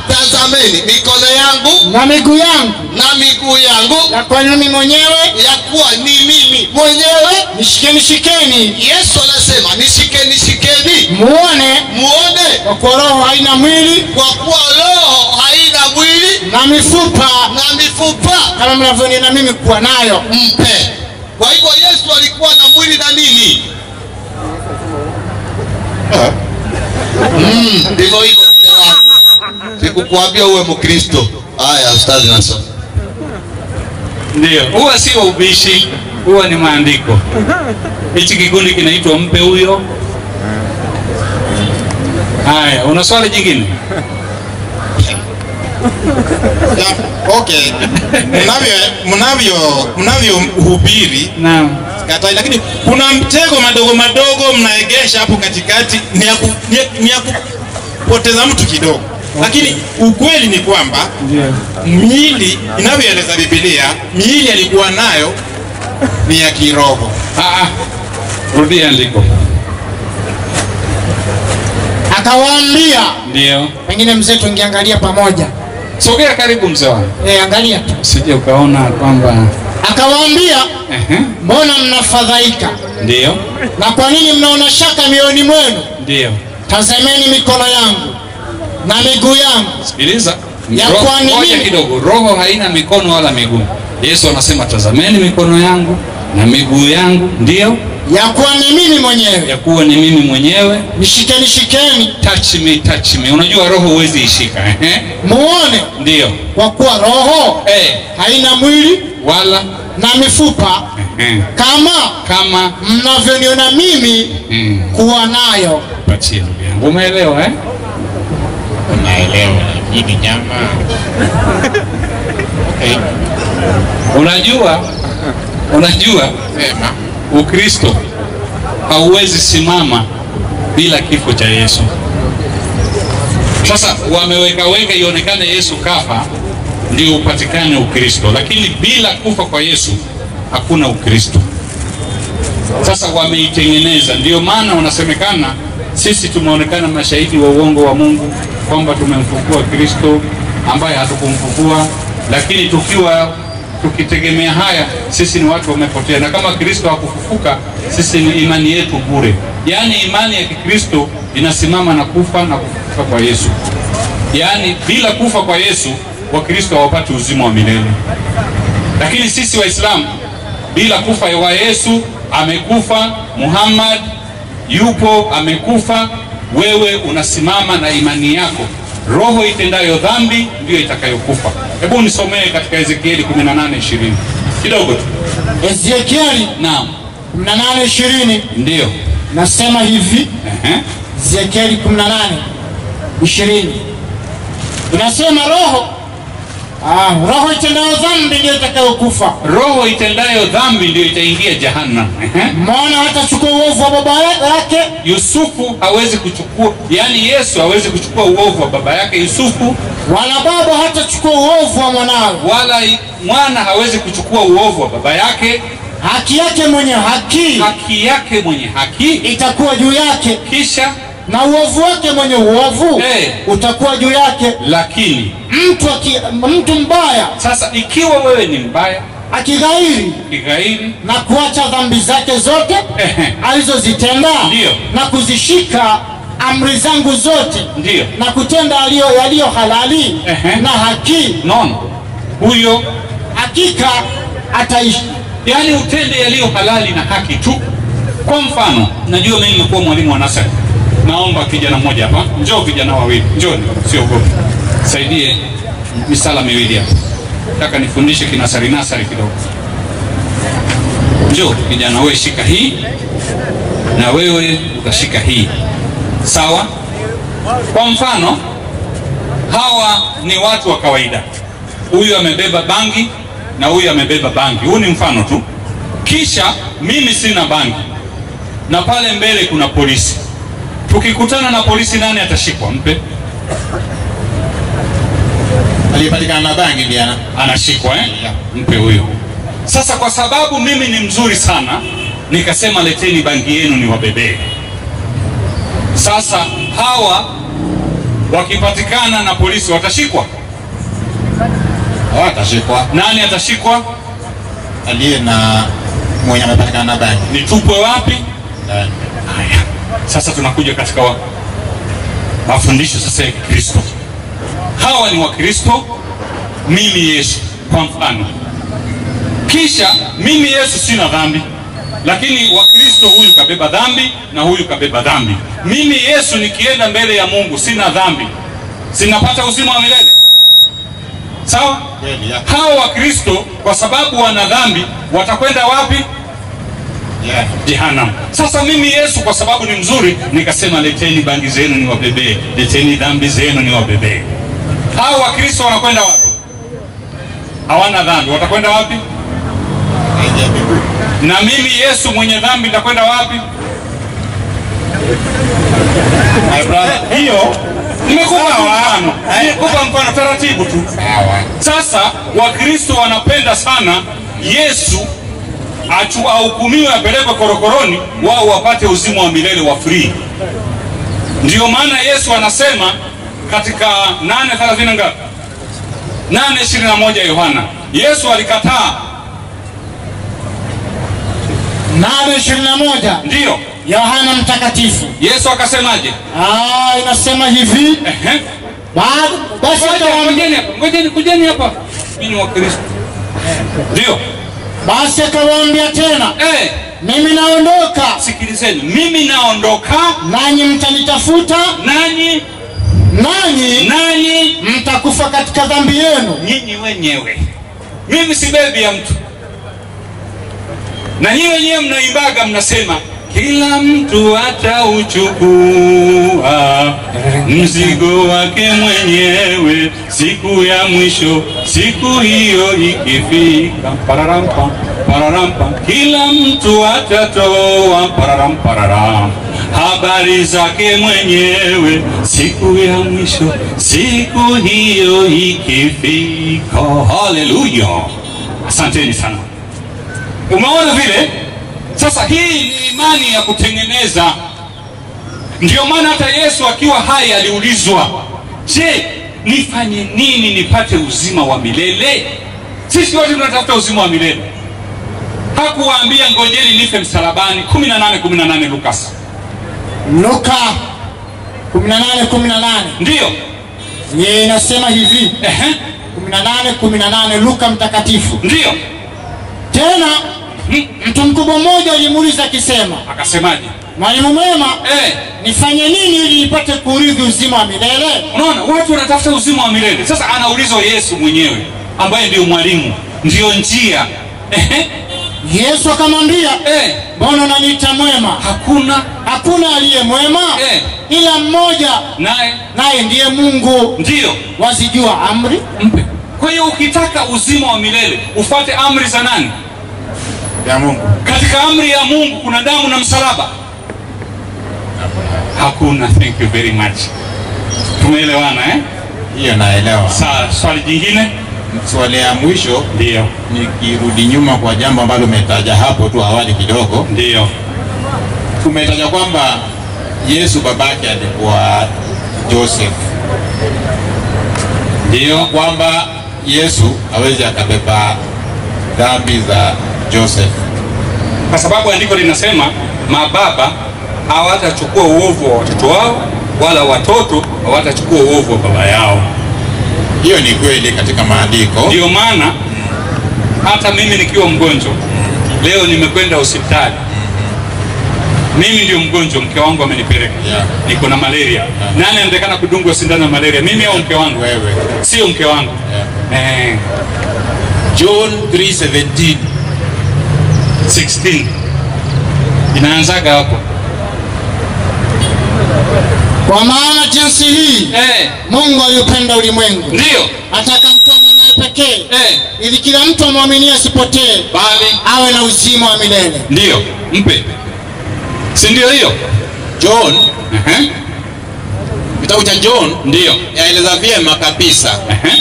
tazameni mikono yangu na miguu yangu, na miguu yangu. Ya kwa mimi mwenyewe. ya kuwa ni mimi mwenyewe. Nishikeni, shikeni yesu anasema nishikeni. Shikeni muone, muone. Kwa kuwa roho haina mwili. Kwa kuwa roho haina mwili. Na mifupa. Na mifupa. Kama mnavyoniona mimi kuwa nayo. mpe. Kwa hivyo yesu alikuwa na mwili na nini ndivyo hivyo mke wangu sikukuambia uwe mkristo haya ustadhi nasoma Ndio, huwa sio ubishi, huwa ni maandiko. Hichi kikundi kinaitwa mpe huyo. Haya, una swali jingine? Okay mnavyo mnavyo mnavyohubiri Naam. Katai lakini kuna mtego madogo madogo mnaegesha hapo katikati ni ya, ni, ya, kupoteza mtu kidogo lakini ukweli ni kwamba miili inavyoeleza Biblia, miili alikuwa nayo ni ya kiroho Ah, ah. Rudia andiko. Akawaambia, Ndio. pengine mzee, tungeangalia pamoja. Sogea karibu mzee wangu, Eh, angalia tu. usije ukaona kwamba Akawaambia, mbona mnafadhaika ndio na kwa nini mnaona shaka mioyoni mwenu? ndio. Tazameni mikono yangu na miguu yangu, Sikiliza, Ya kwa kwani mimi- kidogo. Roho haina mikono wala miguu. Yesu anasema tazameni mikono yangu na miguu yangu, ndio. Ya kuwa ni mimi mwenyewe. ya kuwa ni mimi mwenyewe. Nishikeni, shikeni Touch me, touch me. Unajua roho huwezi ishika eh, muone, ndio. Kwa kuwa roho eh, haina mwili wala. na mifupa. Eh, kama kama. mnavyoniona mimi mm, kuwa nayo. Patia ndugu yangu, umeelewa eh? Unaelewa hii ni nyama. Okay, Unajua, unajua. Ukristo hauwezi simama bila kifo cha Yesu. Sasa wameweka weka ionekane Yesu kafa ndio upatikane Ukristo, lakini bila kufa kwa Yesu hakuna Ukristo. Sasa wameitengeneza, ndio maana wanasemekana sisi tumeonekana mashahidi wa uongo wa Mungu kwamba tumemfufua Kristo ambaye hatukumfufua, lakini tukiwa tukitegemea haya, sisi ni watu wamepotea, na kama Kristo hakufufuka, sisi ni imani yetu bure. Yaani imani ya Kikristo inasimama na kufa na kufufuka kwa Yesu. Yaani bila kufa kwa Yesu Wakristo hawapati uzima wa milele, lakini sisi Waislamu bila kufa wa Yesu amekufa, Muhammad yupo amekufa, wewe unasimama na imani yako. Roho itendayo dhambi ndiyo itakayokufa. Hebu nisomee katika Ezekieli 18:20 kidogo tu. Ezekieli Naam, 18:20 ndio. Nasema hivi, Eh. Ezekieli 18 20 inasema roho ah, roho itendayo dhambi ndio itakayokufa, Roho itendayo dhambi ndio itaingia jahannam. Ehe. maana hatachukua uovu wa baba yake Yusufu hawezi kuchukua, yani Yesu hawezi kuchukua uovu wa baba yake Yusufu, wala baba hatachukua uovu wa mwanawe. wala mwana hawezi kuchukua uovu wa baba yake. Haki yake mwenye haki Haki yake mwenye haki, itakuwa juu yake, kisha na uovu wake mwenye uovu hey, utakuwa juu yake. lakini. Mtu, aki, mtu mbaya Sasa ikiwa wewe ni mbaya akighairi kighairi, na kuacha dhambi zake zote alizozitenda na kuzishika amri zangu zote ndiyo na kutenda yaliyo yaliyo halali Ehe. na haki, non, huyo hakika ataishi. yani utende yaliyo halali na haki tu. Kwa mfano, najua mimi nimekuwa mwalimu wa nasari. Naomba kijana mmoja hapa, njoo vijana wawili, njoni, siogope, saidie misala miwili hapa, nataka nifundishe kinasari nasari kidogo. Njoo kijana, wewe shika hii na wewe utashika hii, sawa? Kwa mfano, hawa ni watu wa kawaida, huyu amebeba bangi na huyu amebeba bangi. Huu ni mfano tu. Kisha mimi sina bangi na pale mbele kuna polisi. Tukikutana na polisi, nani atashikwa? Mpe, Aliyepatikana na bangi ndiye anashikwa eh? Mpe huyo. Sasa kwa sababu mimi ni mzuri sana, nikasema leteni bangi yenu ni niwabebee. Sasa hawa wakipatikana na polisi watashikwa. Watashikwa. Nani atashikwa? Aliye na mwenye amepatikana na bangi Nitupwe wapi? ndani. Haya, sasa tunakuja katika wa- mafundisho sasa ya Kikristo. Hawa ni Wakristo, mimi Yesu kwa mfano. Kisha mimi Yesu sina dhambi, lakini Wakristo huyu kabeba dhambi na huyu kabeba dhambi. Mimi Yesu nikienda mbele ya Mungu sina dhambi, sinapata uzima wa milele. Sawa? Hawa Wakristo kwa sababu wana dhambi watakwenda wapi? Jehanamu. Sasa mimi Yesu kwa sababu ni mzuri, nikasema leteni bangi zenu niwabebee, leteni dhambi zenu niwabebee. Hao Wakristo wanakwenda wapi? Hawana dhambi, watakwenda wapi? Na mimi Yesu mwenye dhambi nitakwenda wapi? Hiyo nimekupa mfano, nimekupa mfano taratibu tu. Sasa Wakristo wanapenda sana Yesu ahukumiwe apelekwe korokoroni, wao wapate uzima wa milele wa free. Ndiyo maana Yesu anasema katika 8:30 ngapi? 8:21 Yohana. Yesu alikataa, 8:21 ndio Yohana Mtakatifu. Yesu akasemaje? Ah, inasema hivi Ehe. basi Ngojeni kujeni hapa, ninyi wa Kristo. Ndio. Basi akawaambia tena, Eh, mimi naondoka, sikilizeni, mimi naondoka, nanyi mtanitafuta, nanyi. Nanyi nanyi. mtakufa katika dhambi yenu. nyinyi wenyewe. Mimi si bebi ya mtu, na nyinyi wenyewe mnaimbaga, mnasema kila mtu atauchukua mzigo wake mwenyewe siku ya mwisho, siku hiyo ikifika. Pararampa, pararampa, kila mtu atatoa pararam, pararam habari zake mwenyewe siku ya mwisho, siku hiyo ikifika. Haleluya! Asanteni sana. Umeona vile? Sasa hii ni imani ya kutengeneza. Ndio maana hata Yesu akiwa hai aliulizwa, je, nifanye nini nipate uzima wa milele? Sisi wote tunatafuta uzima wa milele. Hakuwaambia ngojeni nife msalabani. 18 18 Lukas. Luka 18 18, Ndiyo. Yeye inasema hivi Ehe. 18:18 Luka Mtakatifu. Ndiyo. Tena. Mtu mkubwa mmoja alimuuliza akisema, Akasemaje? mwalimu mwema, Eh, nifanye nini ili nipate kurithi uzima wa milele? unaona watu wanatafuta uzima wa milele. Sasa anaulizwa Yesu mwenyewe ambaye ndio mwalimu, ndiyo njia. Ehe. Yesu akamwambia, Eh, mbona unaniita mwema? hakuna Hakuna aliye mwema Eh. ila mmoja, naye naye ndiye Mungu. ndio Wazijua amri? mpe. Kwa hiyo ukitaka uzima wa milele ufate amri za nani? Ya Mungu. Katika amri ya Mungu kuna damu na msalaba? Hakuna. Thank you very much. Tumeelewana eh? Hiyo naelewa. Sawa, swali jingine? Swali ya mwisho ndio, nikirudi nyuma kwa jambo ambalo umetaja hapo tu awali kidogo, ndio tumetaja kwamba Yesu babake alikuwa Joseph, ndio kwamba Yesu hawezi akabeba dhambi za Joseph. Kwa sababu andiko linasema mababa hawatachukua uovu wa watoto wao, wala watoto hawatachukua uovu wa baba yao. Hiyo ni kweli katika maandiko. Ndiyo maana hata mimi nikiwa mgonjwa leo, nimekwenda hospitali, mimi ndio mgonjwa, mke wangu amenipeleka, Yeah. niko na malaria. yeah. Nani anatakana kudungwa sindano ya malaria, mimi au mke wangu? Wewe. Sio mke wangu. yeah. Eh, John 3:17 16 inaanzaga hapo. Kwa maana jinsi hii eh, Mungu aliupenda ulimwengu. Ndio. Atakamtoa mwanawe pekee. Eh, ili kila mtu amwaminie asipotee bali. awe na uzima wa milele. Ndio. Mpe, si ndio hiyo? John, uh -huh. kitabu cha John. Ndio. Yaeleza vyema kabisa. Uh -huh.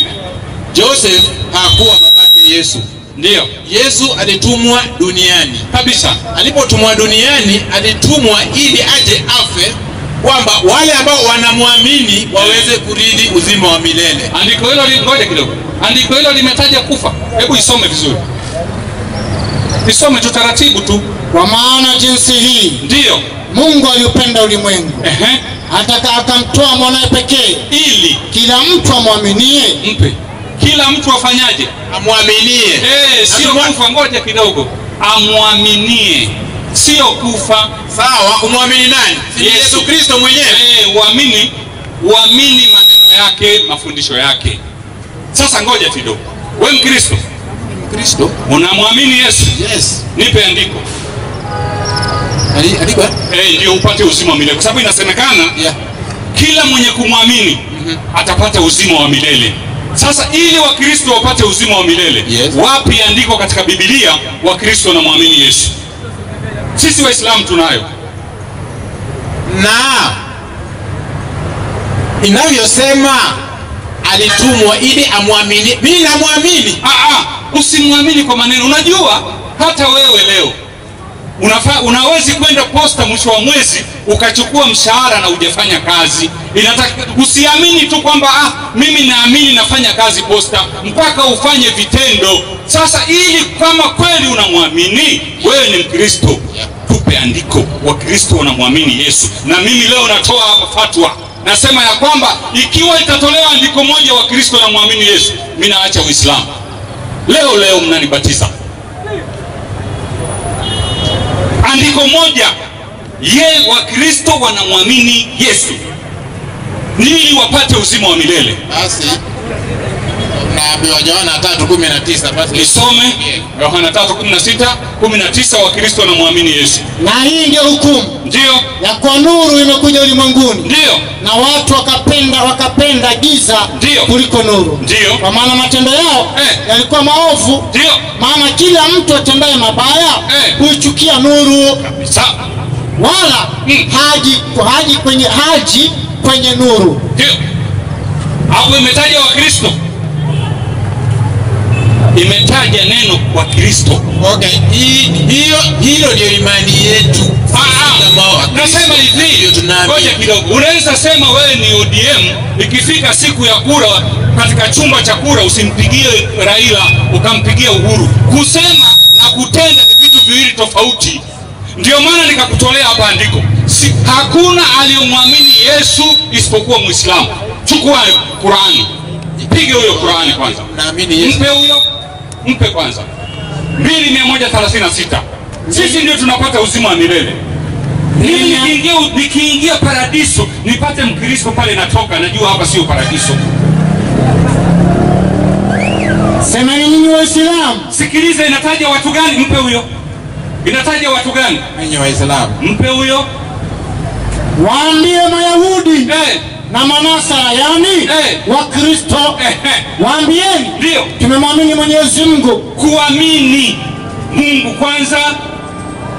Joseph hakuwa babake Yesu. Ndiyo Yesu alitumwa duniani. kabisa. Alipotumwa duniani, alitumwa ili aje afe, kwamba wale ambao wanamwamini waweze kurithi uzima wa milele. Andiko hilo li- ngoja kidogo, andiko hilo limetaja kufa. Hebu isome vizuri, isome tu taratibu tu. Kwa maana jinsi hii Ndiyo, Mungu aliupenda ulimwengu ehe, ataka akamtoa mwanaye pekee ili kila mtu amwaminie mpe kila mtu afanyaje? Amwaminie. Eh, sio kufa. Ngoja kidogo, amwaminie, sio kufa. Sawa, umwamini nani? Yesu Kristo mwenyewe. Eh, uamini, uamini maneno yake, mafundisho yake. Sasa ngoja kidogo, wewe Mkristo Mkristo unamwamini Yesu? Yes. Nipe andiko Ali- Andikwa? eh, ndio upate uzima wa milele, kwa sababu inasemekana Yeah. kila mwenye kumwamini atapata uzima wa milele. Sasa ili Wakristo wapate uzima wa milele Yes. wapi andiko katika Biblia Wakristo wanamwamini Yesu? Sisi Waislamu tunayo. na inavyosema alitumwa ili amwamini. Mimi namwamini. Ah, ah, usimwamini kwa maneno. Unajua hata wewe leo unafaa, unawezi kwenda posta mwisho wa mwezi ukachukua mshahara na ujafanya kazi. Inataka usiamini tu kwamba ah, mimi naamini nafanya kazi posta, mpaka ufanye vitendo. Sasa ili kama kweli unamwamini wewe ni Mkristo, tupe andiko Wakristo wanamwamini Yesu. Na mimi leo natoa hapa fatwa, nasema ya kwamba ikiwa itatolewa andiko moja Wakristo wanamwamini Yesu, mimi naacha Uislamu leo leo, mnanibatiza andiko moja ye wakristo wanamwamini yesu. Ili wapate uzima wa milele. Basi naambiwa Yohana tatu kumi na tisa basi. Nisome yohana 3:16 19 wakristo wanamwamini yesu. Na hii ndio hukumu. Ndiyo ya kwa nuru imekuja ulimwenguni. Ndiyo na watu wakapenda wakapenda giza Ndiyo. kuliko nuru. Ndiyo kwa maana matendo yao Eh. yalikuwa maovu. Ndiyo maana kila mtu atendaye mabaya Eh. huichukia nuru. Sa wala Mm. haji, haji kwenye haji kwenye nuru. Ndio. Hapo imetaja wakristo imetaja neno wakristo okay. Hiyo hiyo hilo ndio imani yetu. Ah, ah. Nasema hivi. Ngoja kidogo. Unaweza sema wewe ni odm ikifika siku ya kura katika chumba cha kura usimpigie raila ukampigia uhuru. Kusema na kutenda ni vitu viwili tofauti ndio maana nikakutolea hapa andiko. Si, hakuna aliyomwamini yesu isipokuwa Muislamu. chukua qurani. Pige huyo qurani kwanza. Naamini Yesu. Mpe huyo mpe kwanza. 2136 sisi ndio tunapata uzima wa milele. Mimi nikiingia paradiso nipate mkristo pale natoka najua hapa sio paradiso. Semeni nyinyi waislamu. Sikiliza inataja watu gani? Mpe huyo inataja watu gani? Ninyi Waislamu. Mpe huyo. Waambie mayahudi eh, na manasara yani Eh. wakristo hey, eh. waambieni ndio. tumemwamini mwenyezi mungu. Kuamini mungu kwanza.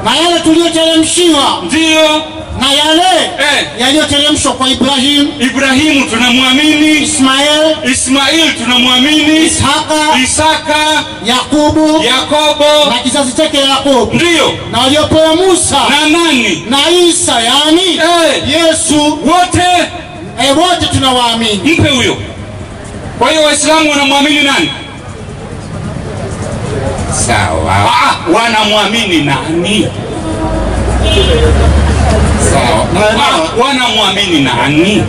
Na yale tuliyoteremshiwa. Ndio na yale Eh. yaliyoteremshwa kwa Ibrahim. ibrahimu tunamwamini ismael ismail tunamwamini Isaka, isaka yakubu yakobo. na kizazi chake yakobo. Ndio na waliopewa musa. Na nani? Na isa yani Eh. yesu. Wote. Eh, wote tunawaamini. Mpe huyo. Kwa hiyo waislamu wanamwamini nani? Sawa. Ah, wanamwamini nani wanamwamini nani?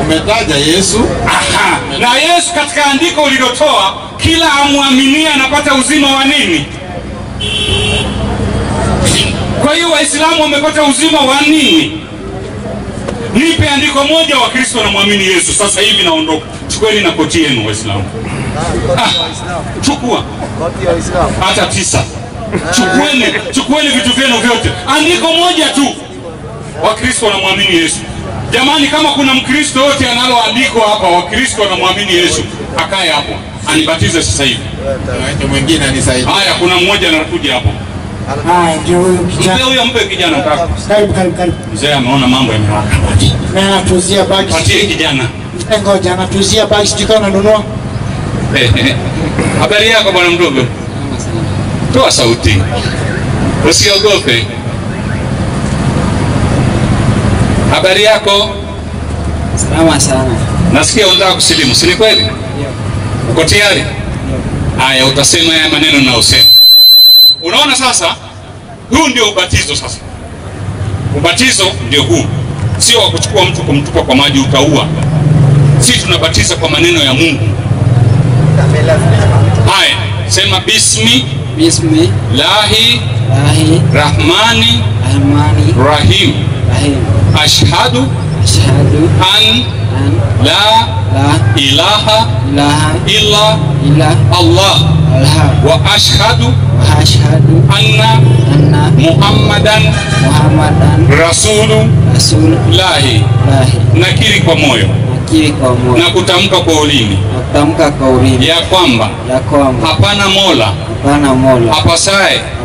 Umetaja Yesu. Aha. na yesu katika andiko ulilotoa kila amwaminie anapata uzima wa nini? Kwa hiyo waislamu wamepata uzima wa nini? Nipe andiko moja wakristo wanamwamini yesu. Sasa hivi naondoka. Chukueni na koti yenu waislamu. Ah, chukua. Hata tisa. Chukueni chukueni vitu vyenu vyote. Andiko moja tu wakristo wanamwamini yesu. Jamani kama kuna mkristo yote analoandikwa hapa wakristo wanamwamini yesu. Akae hapo. Anibatize sasa hivi. Na mwingine anisaidie haya kuna mmoja anakuja hapo. Haya ndio huyo mpe kijana huyo mpe kijana mkaka karibu karibu karibu. Mzee ameona mambo yamewaka. Na anatuzia bagi patie kijana. Eh, ngoja anatuzia bagi sijui kama unanunua. (laughs) Habari yako bwana mdogo? Toa sauti. Usiogope habari yako? Salama sana. nasikia unataka kusilimu si ni kweli? Uko tayari? Haya utasema haya maneno ninayosema unaona sasa huu ndio ubatizo sasa. Ubatizo ndio huu. Sio wa kuchukua mtu kumtupa kwa maji utaua si tunabatiza kwa maneno ya mungu. Haya sema bismi Bismi lahi lahi rahmani rahmani rahim. Ashhadu Ashhadu an la la ilaha ilaha illa illa allah. Wa ashhadu ashhadu anna anna muhammadan Muhammadan rasulullahi. Nakiri kwa moyo. Na kutamka kwa ulimi. Ya kwamba ya kwamba hapana mola. hapana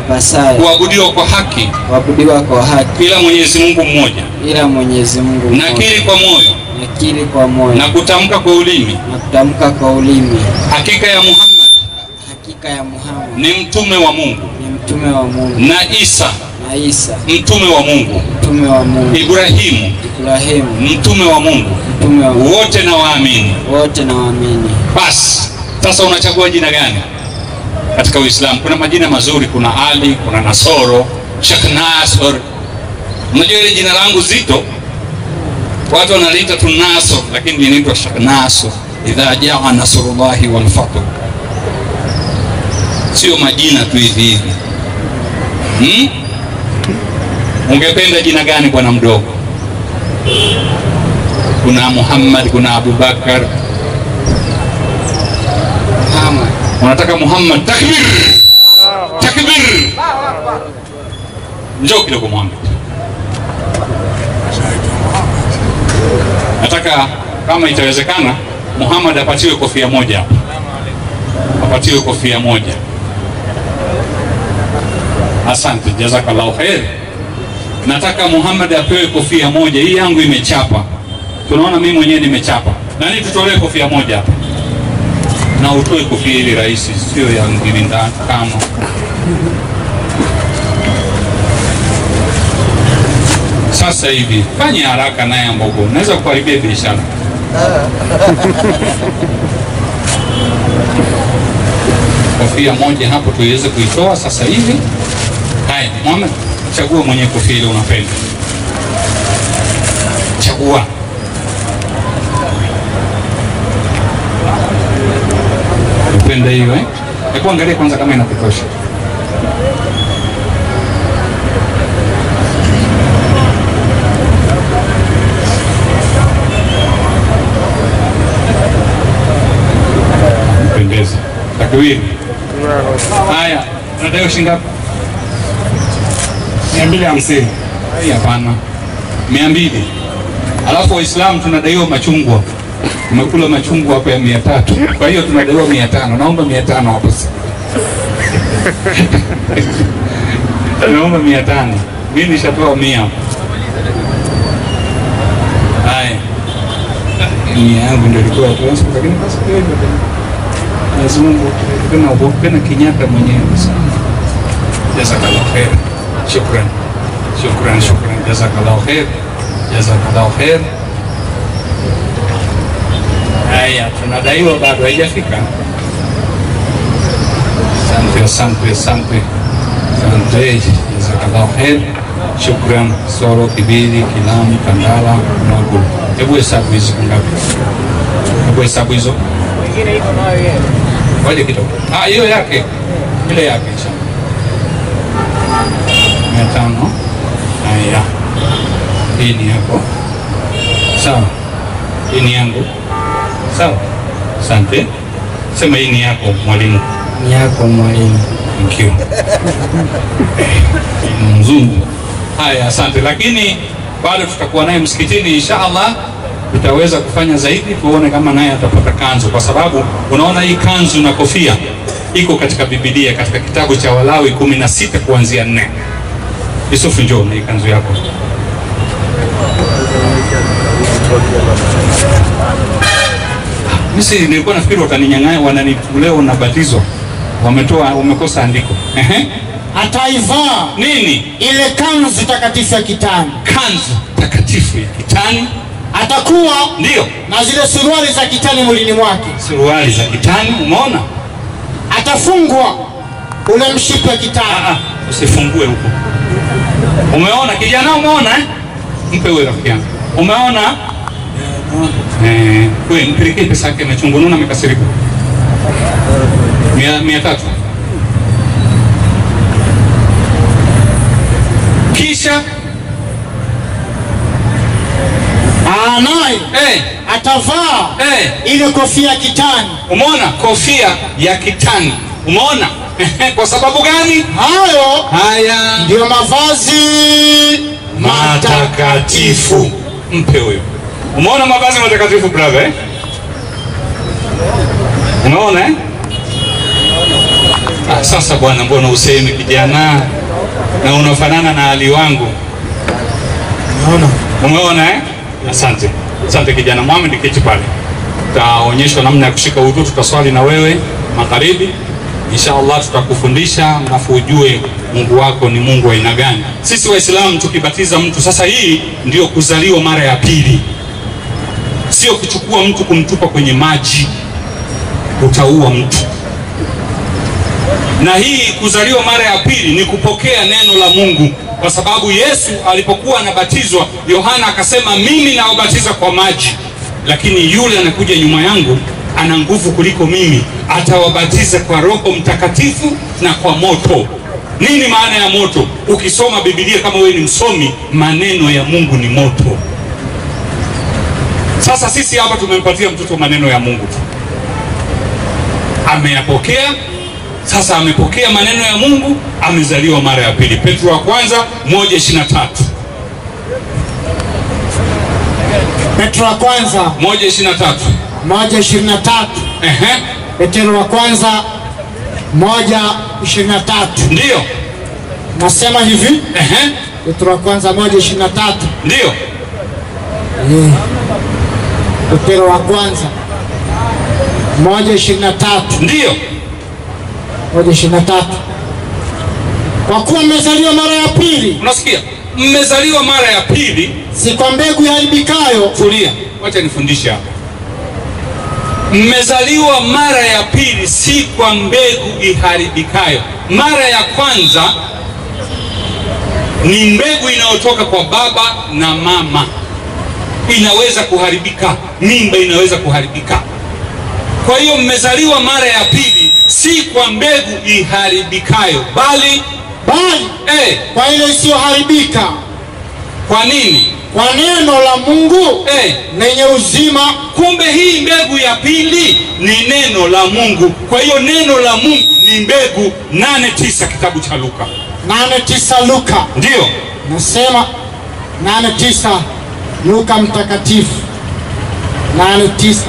apasaye kuabudiwa kwa haki. Kuabudiwa kwa haki. Ila mwenyezi mungu mmoja. Ila Mwenyezi Mungu mmoja. nakiri kwa moyo. Nakiri kwa moyo. Na kutamka kwa ulimi. Na kutamka kwa ulimi. Hakika ya muhammad. Hakika ya Muhammad. Ni mtume wa mungu. Ni mtume wa Mungu. Na isa. Na Isa. Mtume wa Mungu, mtume wa Mungu, Ibrahimu. Ibrahimu. Mtume wa Mungu, mtume wa Mungu, wote na waamini. wote na waamini. Basi sasa unachagua jina gani katika Uislamu? Kuna majina mazuri, kuna Ali, kuna Nasoro, Sheikh Nasor. Unajua ile jina langu zito, watu wanaliita tu Nasor, lakini linaitwa Sheikh Nasor, idha jaa nasrullahi wal fath. Sio majina tu hivi hivi. Hmm? Ungependa jina gani bwana mdogo? Kuna Muhammad, kuna Abubakar, Unataka Muhammad. Takbir, takbir! Njoo kidogo Muhammad. Nataka kama itawezekana, Muhammad apatiwe kofia moja apatiwe kofia moja. Asante, jazakallahu khair. Nataka Muhammad apewe kofia moja. Hii yangu imechapa, tunaona mimi mwenyewe nimechapa. Nani tutolee kofia moja hapa? Na utoe kofia ili rahisi, sio ya ngiri kama. Sasa hivi Fanya haraka naye Mbogo, unaweza kuharibia biashara. (laughs) Kofia moja hapo tuiweze kuitoa sasa hivi. Haya, Muhammad, chagua mwenye kofia ile unapenda, chagua. Upende hiyo eh? Hebu angalia kwanza kama inakutosha. Mpendeza. Takwini. Haya, unadaiwa shilingi ngapi? mia mbili hamsini. Hii hapana, mia mbili. Alafu Waislamu tunadaiwa machungwa umekula machungwa hapo ya mia tatu. Kwa hiyo tunadaiwa mia tano. Naomba mia tano hapo. Sasa. (laughs) naomba mia tano. Mi nishapewa mia. Haya. Mia yangu ndio ilikuwa ya transfer, lakini basi. Mwenyezi Mungu tena upena kinyata mwenyewe. Jazakallahu khair shukran. Shukran shukran. Jazakallahu khair jazakallahu khair Haya, tunadaiwa bado haijafika. Asante, asante, asante, asante, jazakallahu khair. Shukran. Soro, Kibiri, Kilamu, Kandala, Nogul. Hebu hesabu hizo ngapi? Hebu hesabu hizo. waje kidogo. Ah, hiyo yake, ile yake. Mia tano. Haya, hii ni yako. Sawa, hii ni yangu. Sawa, asante. Sema hii ni yako mwalimu. ni yako mwalimu. Thank you. Mzungu. Haya, asante. Lakini bado tutakuwa naye msikitini inshaallah tutaweza kufanya zaidi, tuone kama naye atapata kanzu, kwa sababu unaona hii kanzu na kofia iko katika Biblia, katika kitabu cha Walawi kumi na sita kuanzia nne. Yusufu, njoo na hii kanzu yako. Mimi nilikuwa nafikiri wataninyang'anya, wananituleo na batizo, wametoa wamekosa andiko. Ehe, ataivaa nini? ile kanzu takatifu ya kitani, Kanzu takatifu ya kitani, atakuwa ndio na zile suruali za kitani mwilini mwake, suruali za kitani. Umeona? atafungwa ule mshipi wa kitani. Ah, ah, usifungue huko. Umeona kijana? Umeona eh? Mpe wewe rafiki yangu. Umeona? Eh, mpelekee pesa yake amechungununa amekasirika. Mia, mia tatu. Kisha Anaye eh, atavaa eh, ile kofia ya kitani. umeona kofia ya kitani. Umeona? (laughs) Kwa sababu gani? Hayo Haya ndiyo mavazi matakatifu. Mpe huyo. Umeona mavazi matakatifu brother eh? Unaona eh? Ah, sasa bwana, mbona usemi kijana na unafanana na Ali wangu? Umeona? Umeona eh? Asante. Asante kijana Mohamed, keti pale. taonyeshwa namna ya kushika udhu, tutaswali na wewe magharibi insha Allah tutakufundisha alafu ujue Mungu wako ni Mungu wa aina gani. Sisi Waislamu tukibatiza mtu sasa, hii ndio kuzaliwa mara ya pili, sio kuchukua mtu kumtupa kwenye maji, utaua mtu. Na hii kuzaliwa mara ya pili ni kupokea neno la Mungu, kwa sababu Yesu alipokuwa anabatizwa, Yohana akasema, mimi naobatiza kwa maji, lakini yule anakuja nyuma yangu ana nguvu kuliko mimi, atawabatiza kwa Roho Mtakatifu na kwa moto. Nini maana ya moto? Ukisoma Biblia kama wewe ni msomi, maneno ya Mungu ni moto. Sasa sisi hapa tumempatia mtoto maneno ya Mungu tu, ameyapokea sasa, amepokea maneno ya Mungu, amezaliwa mara ya pili. Petro wa kwanza moja ishirini na tatu. Petro wa kwanza moja ishirini na tatu. moja ishirini na tatu. Ehe, Petro wa kwanza moja ishirini na tatu. Ndiyo. nasema hivi. Ehe, Petro wa kwanza moja ishirini na tatu. Ndiyo. Petro wa kwanza moja ishirini na tatu Ndiyo. moja ishirini na tatu kwa kuwa mmezaliwa mara ya pili, Unasikia, mmezaliwa mara ya pili. si kwa mbegu iharibikayo, Tulia, wacha nifundishe hapa. Mmezaliwa mara ya pili, si kwa mbegu iharibikayo. Mara ya kwanza ni mbegu inayotoka kwa baba na mama, inaweza kuharibika, mimba inaweza kuharibika. Kwa hiyo mmezaliwa mara ya pili, si kwa mbegu iharibikayo, bali bali eh, kwa ile isiyoharibika, kwa nini? Kwa neno la Mungu eh, lenye uzima. Kumbe hii mbegu ya pili ni neno la Mungu. Kwa hiyo neno la Mungu ni mbegu. nane tisa kitabu cha Luka, nane tisa Luka. Ndio. Nasema nane tisa Luka mtakatifu nane tisa.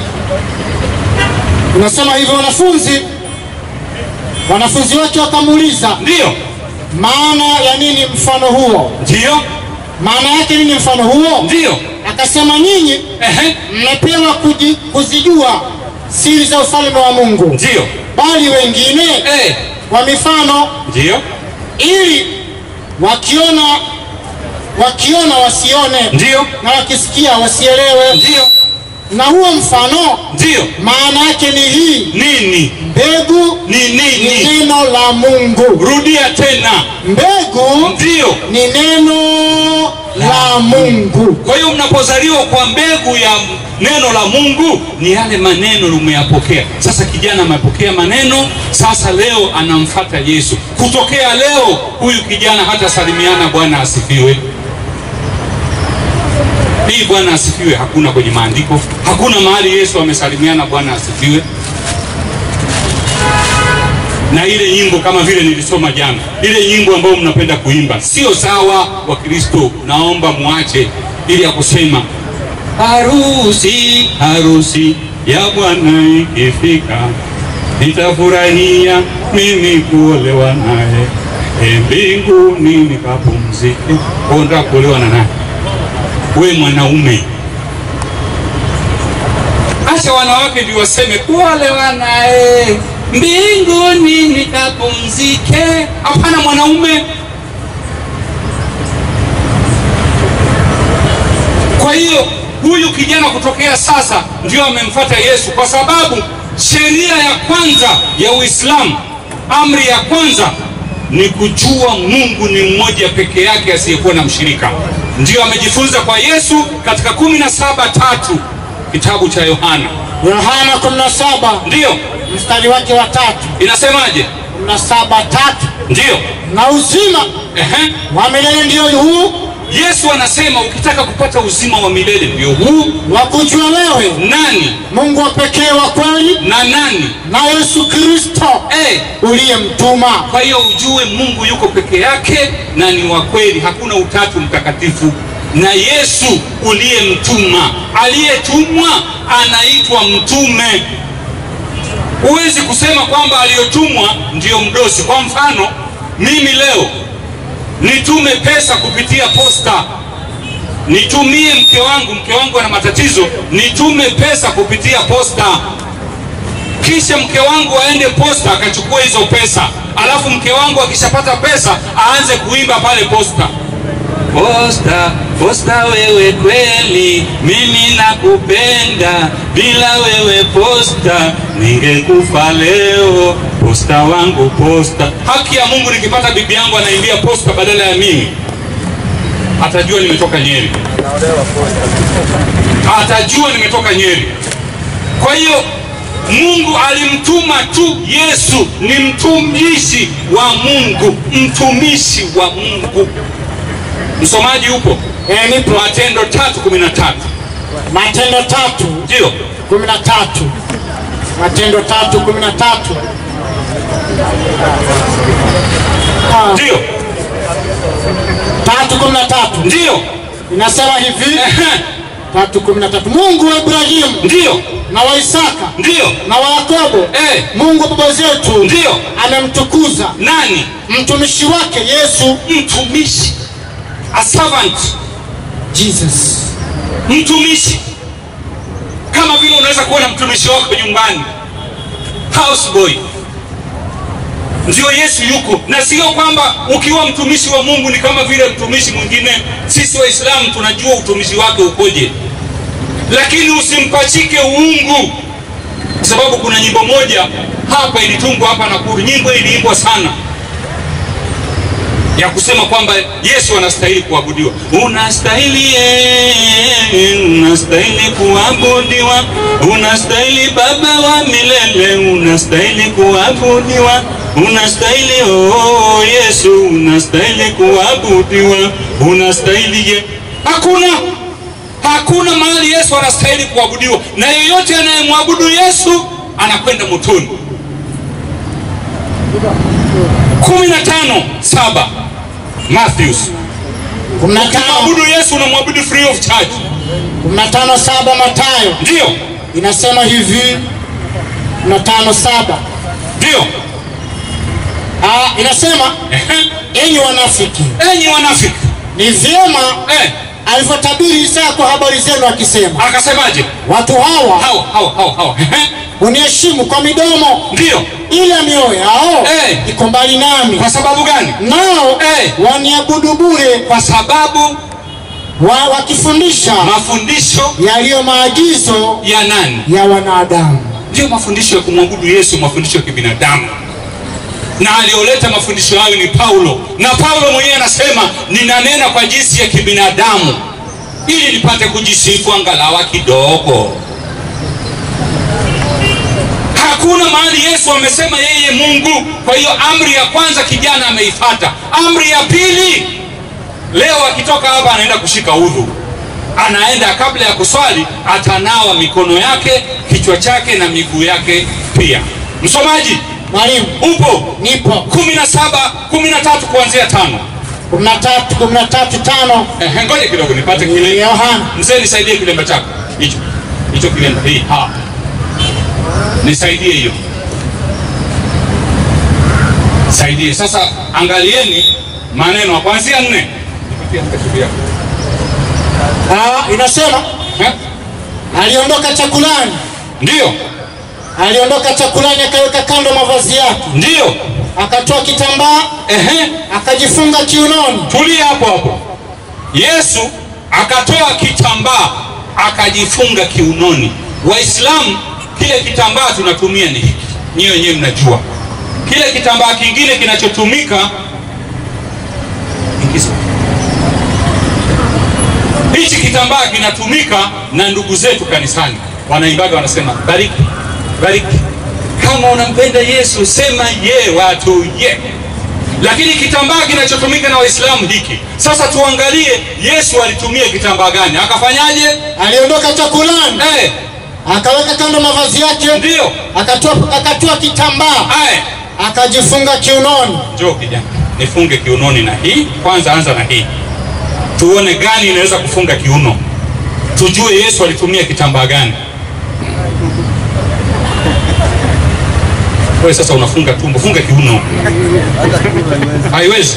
Unasema hivyo, wanafunzi? Wanafunzi wake wakamuuliza ndiyo maana ya nini mfano huo, ndiyo maana yake nini mfano huo? ndiyo, Akasema nyinyi ehe, mmepewa kuzijua siri za ufalme wa Mungu, ndiyo, bali wengine eh, kwa mifano, ndiyo, ili wakiona wakiona wasione, ndio, na wakisikia wasielewe. ndio. Na huo mfano ndio maana yake ni hii: Nini mbegu ni ni nini? neno la Mungu. Rudia tena. Mbegu ndio ni neno la Mungu. Kwa hiyo mnapozaliwa kwa mbegu ya neno la Mungu ni yale maneno umeyapokea. Sasa kijana amepokea maneno, sasa leo anamfata Yesu. Kutokea leo huyu kijana hata salimiana Bwana asifiwe. Hii Bwana asifiwe hakuna kwenye maandiko, hakuna mahali Yesu amesalimiana Bwana asifiwe. Na ile nyimbo kama vile nilisoma jana, ile nyimbo ambayo mnapenda kuimba sio sawa. Wa Kristo naomba muache, ili ya kusema harusi harusi ya Bwana ikifika, nitafurahia mimi kuolewa naye, e mbinguni nikapumzike. Konda kuolewa na naye we mwanaume, acha wanawake ndio waseme wale wanae mbinguni nikapumzike. Hapana, mwanaume. Kwa hiyo huyu kijana kutokea sasa ndio amemfuata Yesu, kwa sababu sheria ya kwanza ya Uislamu, amri ya kwanza ni kujua Mungu ni mmoja peke yake asiyekuwa na mshirika. Ndiyo amejifunza kwa Yesu katika kumi na saba tatu kitabu cha Yohana. Yohana 17 Ndiyo mstari wake wa tatu inasemaje? 17 tatu Ndiyo na uzima ehe. wa milele ndio huu Yesu anasema ukitaka kupata uzima wa milele ndio huu. wa kujua wewe Nani Mungu wa pekee wa kweli na nani? na Yesu Kristo Eh, uliyemtuma. kwa hiyo ujue Mungu yuko peke yake na ni wa kweli, hakuna utatu mtakatifu. Na Yesu uliyemtuma, aliyetumwa anaitwa mtume. Huwezi kusema kwamba aliyotumwa ndiyo mdosi. Kwa mfano, mimi leo nitume pesa kupitia posta, nitumie mke wangu, mke wangu ana matatizo, nitume pesa kupitia posta. kisha mke wangu aende posta akachukua hizo pesa, alafu mke wangu akishapata pesa aanze kuimba pale posta. Posta, posta wewe kweli, mimi nakupenda, bila wewe posta ningekufa leo. Posta wangu posta. Haki ya Mungu, nikipata bibi yangu anaimbia posta badala ya mimi, atajua nimetoka Nyeri, atajua nimetoka Nyeri. Kwa hiyo Mungu alimtuma tu Yesu, ni mtumishi wa Mungu, mtumishi wa Mungu. Msomaji upo? Eh, nipo. Matendo tatu kumi na tatu Matendo tatu ndio kumi na tatu Matendo tatu kumi na tatu ndio. Tatu kumi na tatu. Ndio. Inasema hivi. Tatu kumi na tatu. Mungu wa Ibrahimu. Ndio. Na wa Isaka. Ndio. Na wa Yakobo. Eh. Mungu wa baba zetu. Ndio. amemtukuza. Nani? mtumishi wake Yesu. Mtumishi, a servant, Jesus. mtumishi. Kama vile unaweza kuwa na mtumishi wako nyumbani, houseboy, ndio Yesu yuko, na sio kwamba ukiwa mtumishi wa Mungu ni kama vile mtumishi mwingine. Sisi Waislamu tunajua utumishi wake ukoje, lakini usimpachike uungu, kwa sababu kuna nyimbo moja hapa ilitungwa hapa Nakuru, nyimbo iliimbwa sana ya kusema kwamba Yesu anastahili kuabudiwa. Unastahili yeye, unastahili kuabudiwa, unastahili Baba wa milele, unastahili kuabudiwa, unastahili oh, Yesu, unastahili kuabudiwa, unastahili ye. Hakuna hakuna mahali Yesu anastahili kuabudiwa, na yeyote anayemwabudu Yesu anakwenda motoni. kumi na tano saba Matthews. Kumwabudu Yesu unamwabudu free of charge. kumi na tano saba Mathayo Ndio, inasema hivi kumi na tano saba ndio. Ah, inasema enyi wanafiki Enyi wanafiki. ni vyema Eh, alivyotabiri Isaya kwa habari zenu akisema akasemaje? watu hawa hawa hawa hawa. hao. Ehe. huniheshimu kwa midomo Ndio. ila mioyo yao hey, iko mbali nami Kwa sababu gani? nao hey, waniabudu bure Kwa sababu wa, wakifundisha mafundisho yaliyo maagizo ya nani? ya wanadamu Ndio mafundisho ya kumwabudu Yesu, mafundisho ya kibinadamu. Na aliyoleta mafundisho hayo ni Paulo, na Paulo mwenyewe anasema ninanena kwa jinsi ya kibinadamu ili nipate kujisifu angalawa kidogo. Hakuna mahali Yesu amesema yeye Mungu. Kwa hiyo amri ya kwanza kijana ameifata. Amri ya pili, leo akitoka hapa anaenda kushika udhu, anaenda kabla ya kuswali atanawa mikono yake, kichwa chake na miguu yake pia. Msomaji mwalimu upo nipo kumi na saba kumi na tatu kuanzia tano. kumi na tatu kumi na tatu tano Ehe, ngoja kidogo nipate kile. Yohana Mzee, nisaidie kilemba chako hicho hicho kilemba hii ha. Nisaidie hiyo, saidie sasa. Angalieni maneno kwanzia nne. Nipatie. Ah, inasema Eh? aliondoka chakulani Ndio, aliondoka chakulani akaweka kando mavazi yake ndio. akatoa kitambaa Ehe, akajifunga kiunoni tulia hapo hapo. Yesu akatoa kitambaa akajifunga kiunoni. Waislamu, kile kitambaa tunatumia ni hiki, nyinyi wenyewe mnajua. Kile kitambaa kingine kinachotumika hichi kitambaa kinatumika na ndugu zetu kanisani, wanaimbaga wanasema, bariki bariki, kama unampenda Yesu sema ye, watu ye. Lakini kitambaa kinachotumika na Waislamu hiki. Sasa tuangalie Yesu alitumia kitambaa gani, akafanyaje? aliondoka chakulani Eh, akaweka kando mavazi yake. Ndio. Akatua, akatua kitambaa. Akajifunga kiunoni. Njoo kijana, nifunge kiunoni na hii. Kwanza. Anza na hii, tuone gani inaweza kufunga kiuno, tujue Yesu alitumia kitambaa gani. Wewe sasa unafunga tumbo, funga kiuno, haiwezi.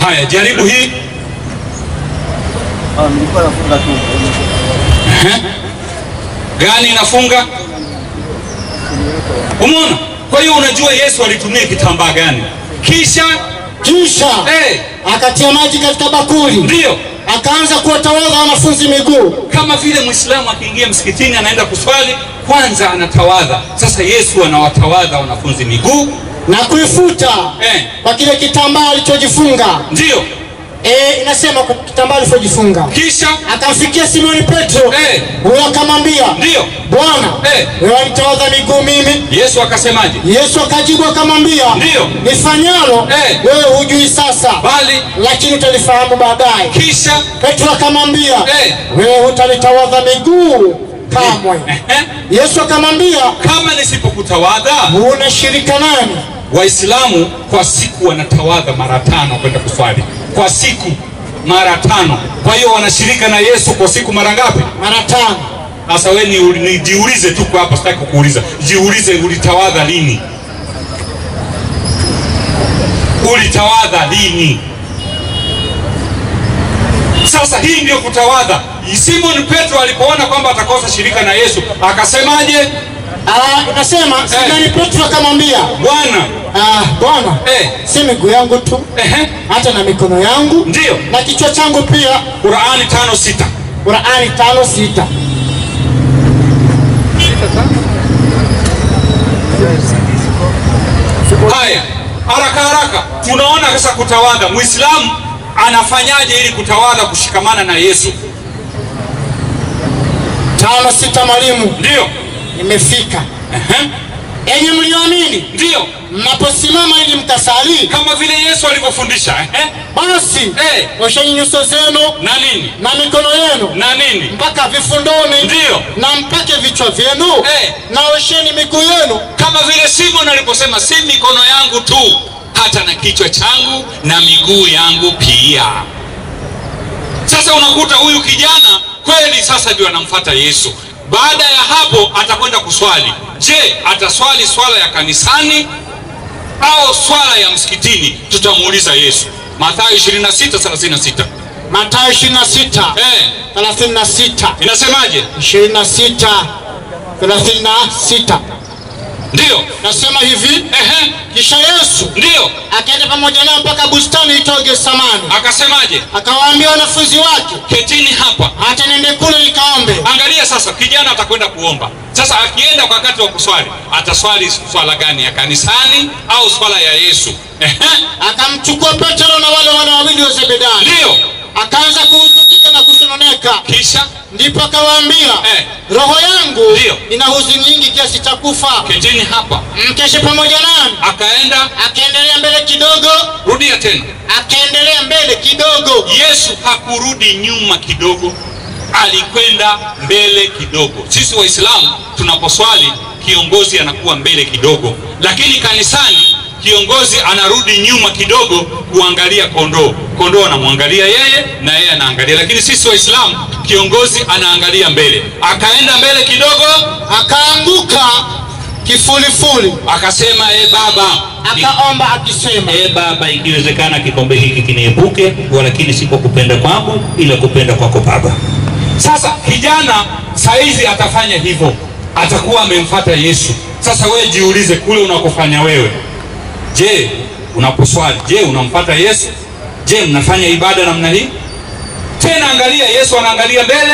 Haya, jaribu hii. Ah, nilikuwa nafunga tu. Ehe. Gani inafunga? Umeona? Kwa hiyo unajua Yesu alitumia kitambaa gani? Kisha kisha eh, akatia maji katika bakuli, ndio akaanza kuwatawadha wanafunzi miguu. kama vile Muislamu akiingia msikitini anaenda kuswali, kwanza anatawadha. Sasa Yesu anawatawadha wanafunzi miguu na kuifuta eh, kwa kile kitambaa alichojifunga. ndio Eh, inasema kitambaa alichojifunga. kisha Akamfikia Simoni Petro, eh, huyo akamwambia, ndio Bwana, eh, wewe wanitawadha miguu mimi? Yesu akasemaje? Yesu akajibu akamwambia, Ndio. nifanyalo Eh. wewe hujui sasa, Bali lakini utalifahamu baadaye. kisha Petro akamwambia, Eh. wewe hutanitawadha miguu kamwe. eh, Yesu akamwambia, kama nisipokutawadha huna shirika nani? Waislamu kwa siku wanatawadha mara tano kwenda kuswali kwa siku mara tano. Kwa hiyo wanashirika na Yesu kwa siku mara ngapi? Mara tano. Sasa wewe ni, ni jiulize tu kwa hapa, sitaki kukuuliza. Jiulize, ulitawadha lini? Ulitawadha lini? Sasa hii ndio kutawadha. Simon Petro alipoona kwamba atakosa shirika na Yesu akasemaje? Ah, inasema Simoni Petro akamwambia, Bwana ah, Bwana, eh, si miguu yangu tu, ehe, hata na mikono yangu ndio na kichwa changu pia. Qurani tano sita. Qurani tano sita. Haya, haraka haraka, tunaona sasa kutawadha. Muislamu anafanyaje ili kutawadha, kushikamana na Yesu? Tano sita, mwalimu, Ndio, nimefika. Enyi mlioamini, ndio mnaposimama ili mtasali kama vile Yesu alivyofundisha. Basi eh, osheni nyuso zenu na nini na mikono yenu na nini? mpaka vifundoni, Ndio, na mpake vichwa vyenu Eh. na osheni miguu yenu kama vile Simon aliposema, si mikono yangu tu, hata na kichwa changu na miguu yangu pia. Sasa unakuta huyu kijana kweli sasa ndio anamfuata Yesu. Baada ya hapo atakwenda kuswali. Je, ataswali swala ya kanisani au swala ya msikitini? Tutamuuliza Yesu. Mathayo 26:36. Mathayo 26 Eh, 36 inasemaje? 26 36 Ndio. nasema hivi Ehe, kisha Yesu ndio. akaenda pamoja nao mpaka bustani itwayo Getsemani, Akasemaje? akawaambia wanafunzi wake, Ketini hapa. hata niende kule nikaombe. Angalia sasa, kijana atakwenda kuomba. Sasa akienda kwa wakati wa kuswali, ataswali swala gani, ya kanisani au swala ya Yesu? Ehe, Akamchukua Petro na wale wana wawili wa Zebedayo, ndio. Akaanza kuhuzunika na kusononeka. Kisha Ndipo akawaambia, Eh. roho yangu ina huzuni nyingi kiasi cha kufa, ketini hapa, mkeshe pamoja nami. akaenda. Akaendelea mbele kidogo, Rudia tena, akaendelea mbele kidogo, Yesu hakurudi nyuma kidogo, alikwenda mbele kidogo. Sisi Waislamu tunaposwali, kiongozi anakuwa mbele kidogo, lakini kanisani kiongozi anarudi nyuma kidogo kuangalia kondoo. Kondoo anamwangalia yeye na yeye anaangalia, lakini sisi Waislamu kiongozi anaangalia mbele. Akaenda mbele kidogo, akaanguka kifulifuli, akasema e Baba, akaomba akisema, e Baba, ikiwezekana kikombe hiki kiniepuke, walakini si kwa kupenda kwangu, ila kupenda kwako Baba. Sasa kijana saizi atafanya hivyo, atakuwa amemfata Yesu. Sasa wewe jiulize, kule unakofanya wewe, je, unaposwali, je, unampata Yesu? Je, mnafanya ibada namna hii? Tena angalia, Yesu anaangalia mbele,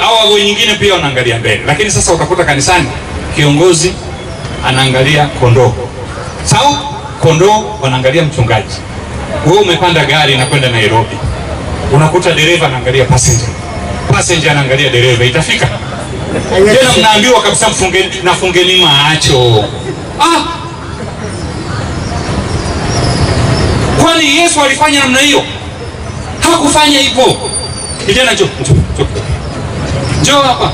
hawa wengine pia wanaangalia mbele, lakini sasa utakuta kanisani kiongozi anaangalia kondoo, sawa? Kondoo wanaangalia mchungaji. Wewe umepanda gari na kwenda Nairobi, unakuta dereva anaangalia passenger, passenger anaangalia dereva, itafika tena? Mnaambiwa kabisa mfunge, nafungeni macho. Ah, kwani Yesu alifanya namna hiyo? Hakufanya hivyo. Kijana, njoo njoo, hapa.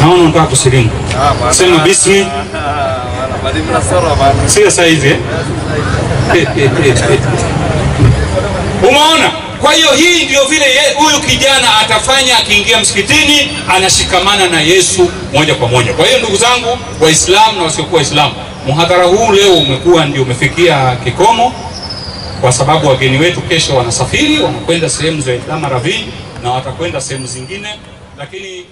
Naona unataka kusilimu, sema bismi. Sio sasa eh? (laughs) Umeona? Kwa hiyo hii ndio vile huyu kijana atafanya akiingia msikitini, anashikamana na Yesu moja kwa moja. Kwa hiyo ndugu zangu Waislamu na wasiokuwa Waislamu, muhadhara huu leo umekuwa ndio umefikia kikomo, kwa sababu wageni wetu kesho wanasafiri, wanakwenda sehemu za Dama Ravine na watakwenda sehemu zingine, lakini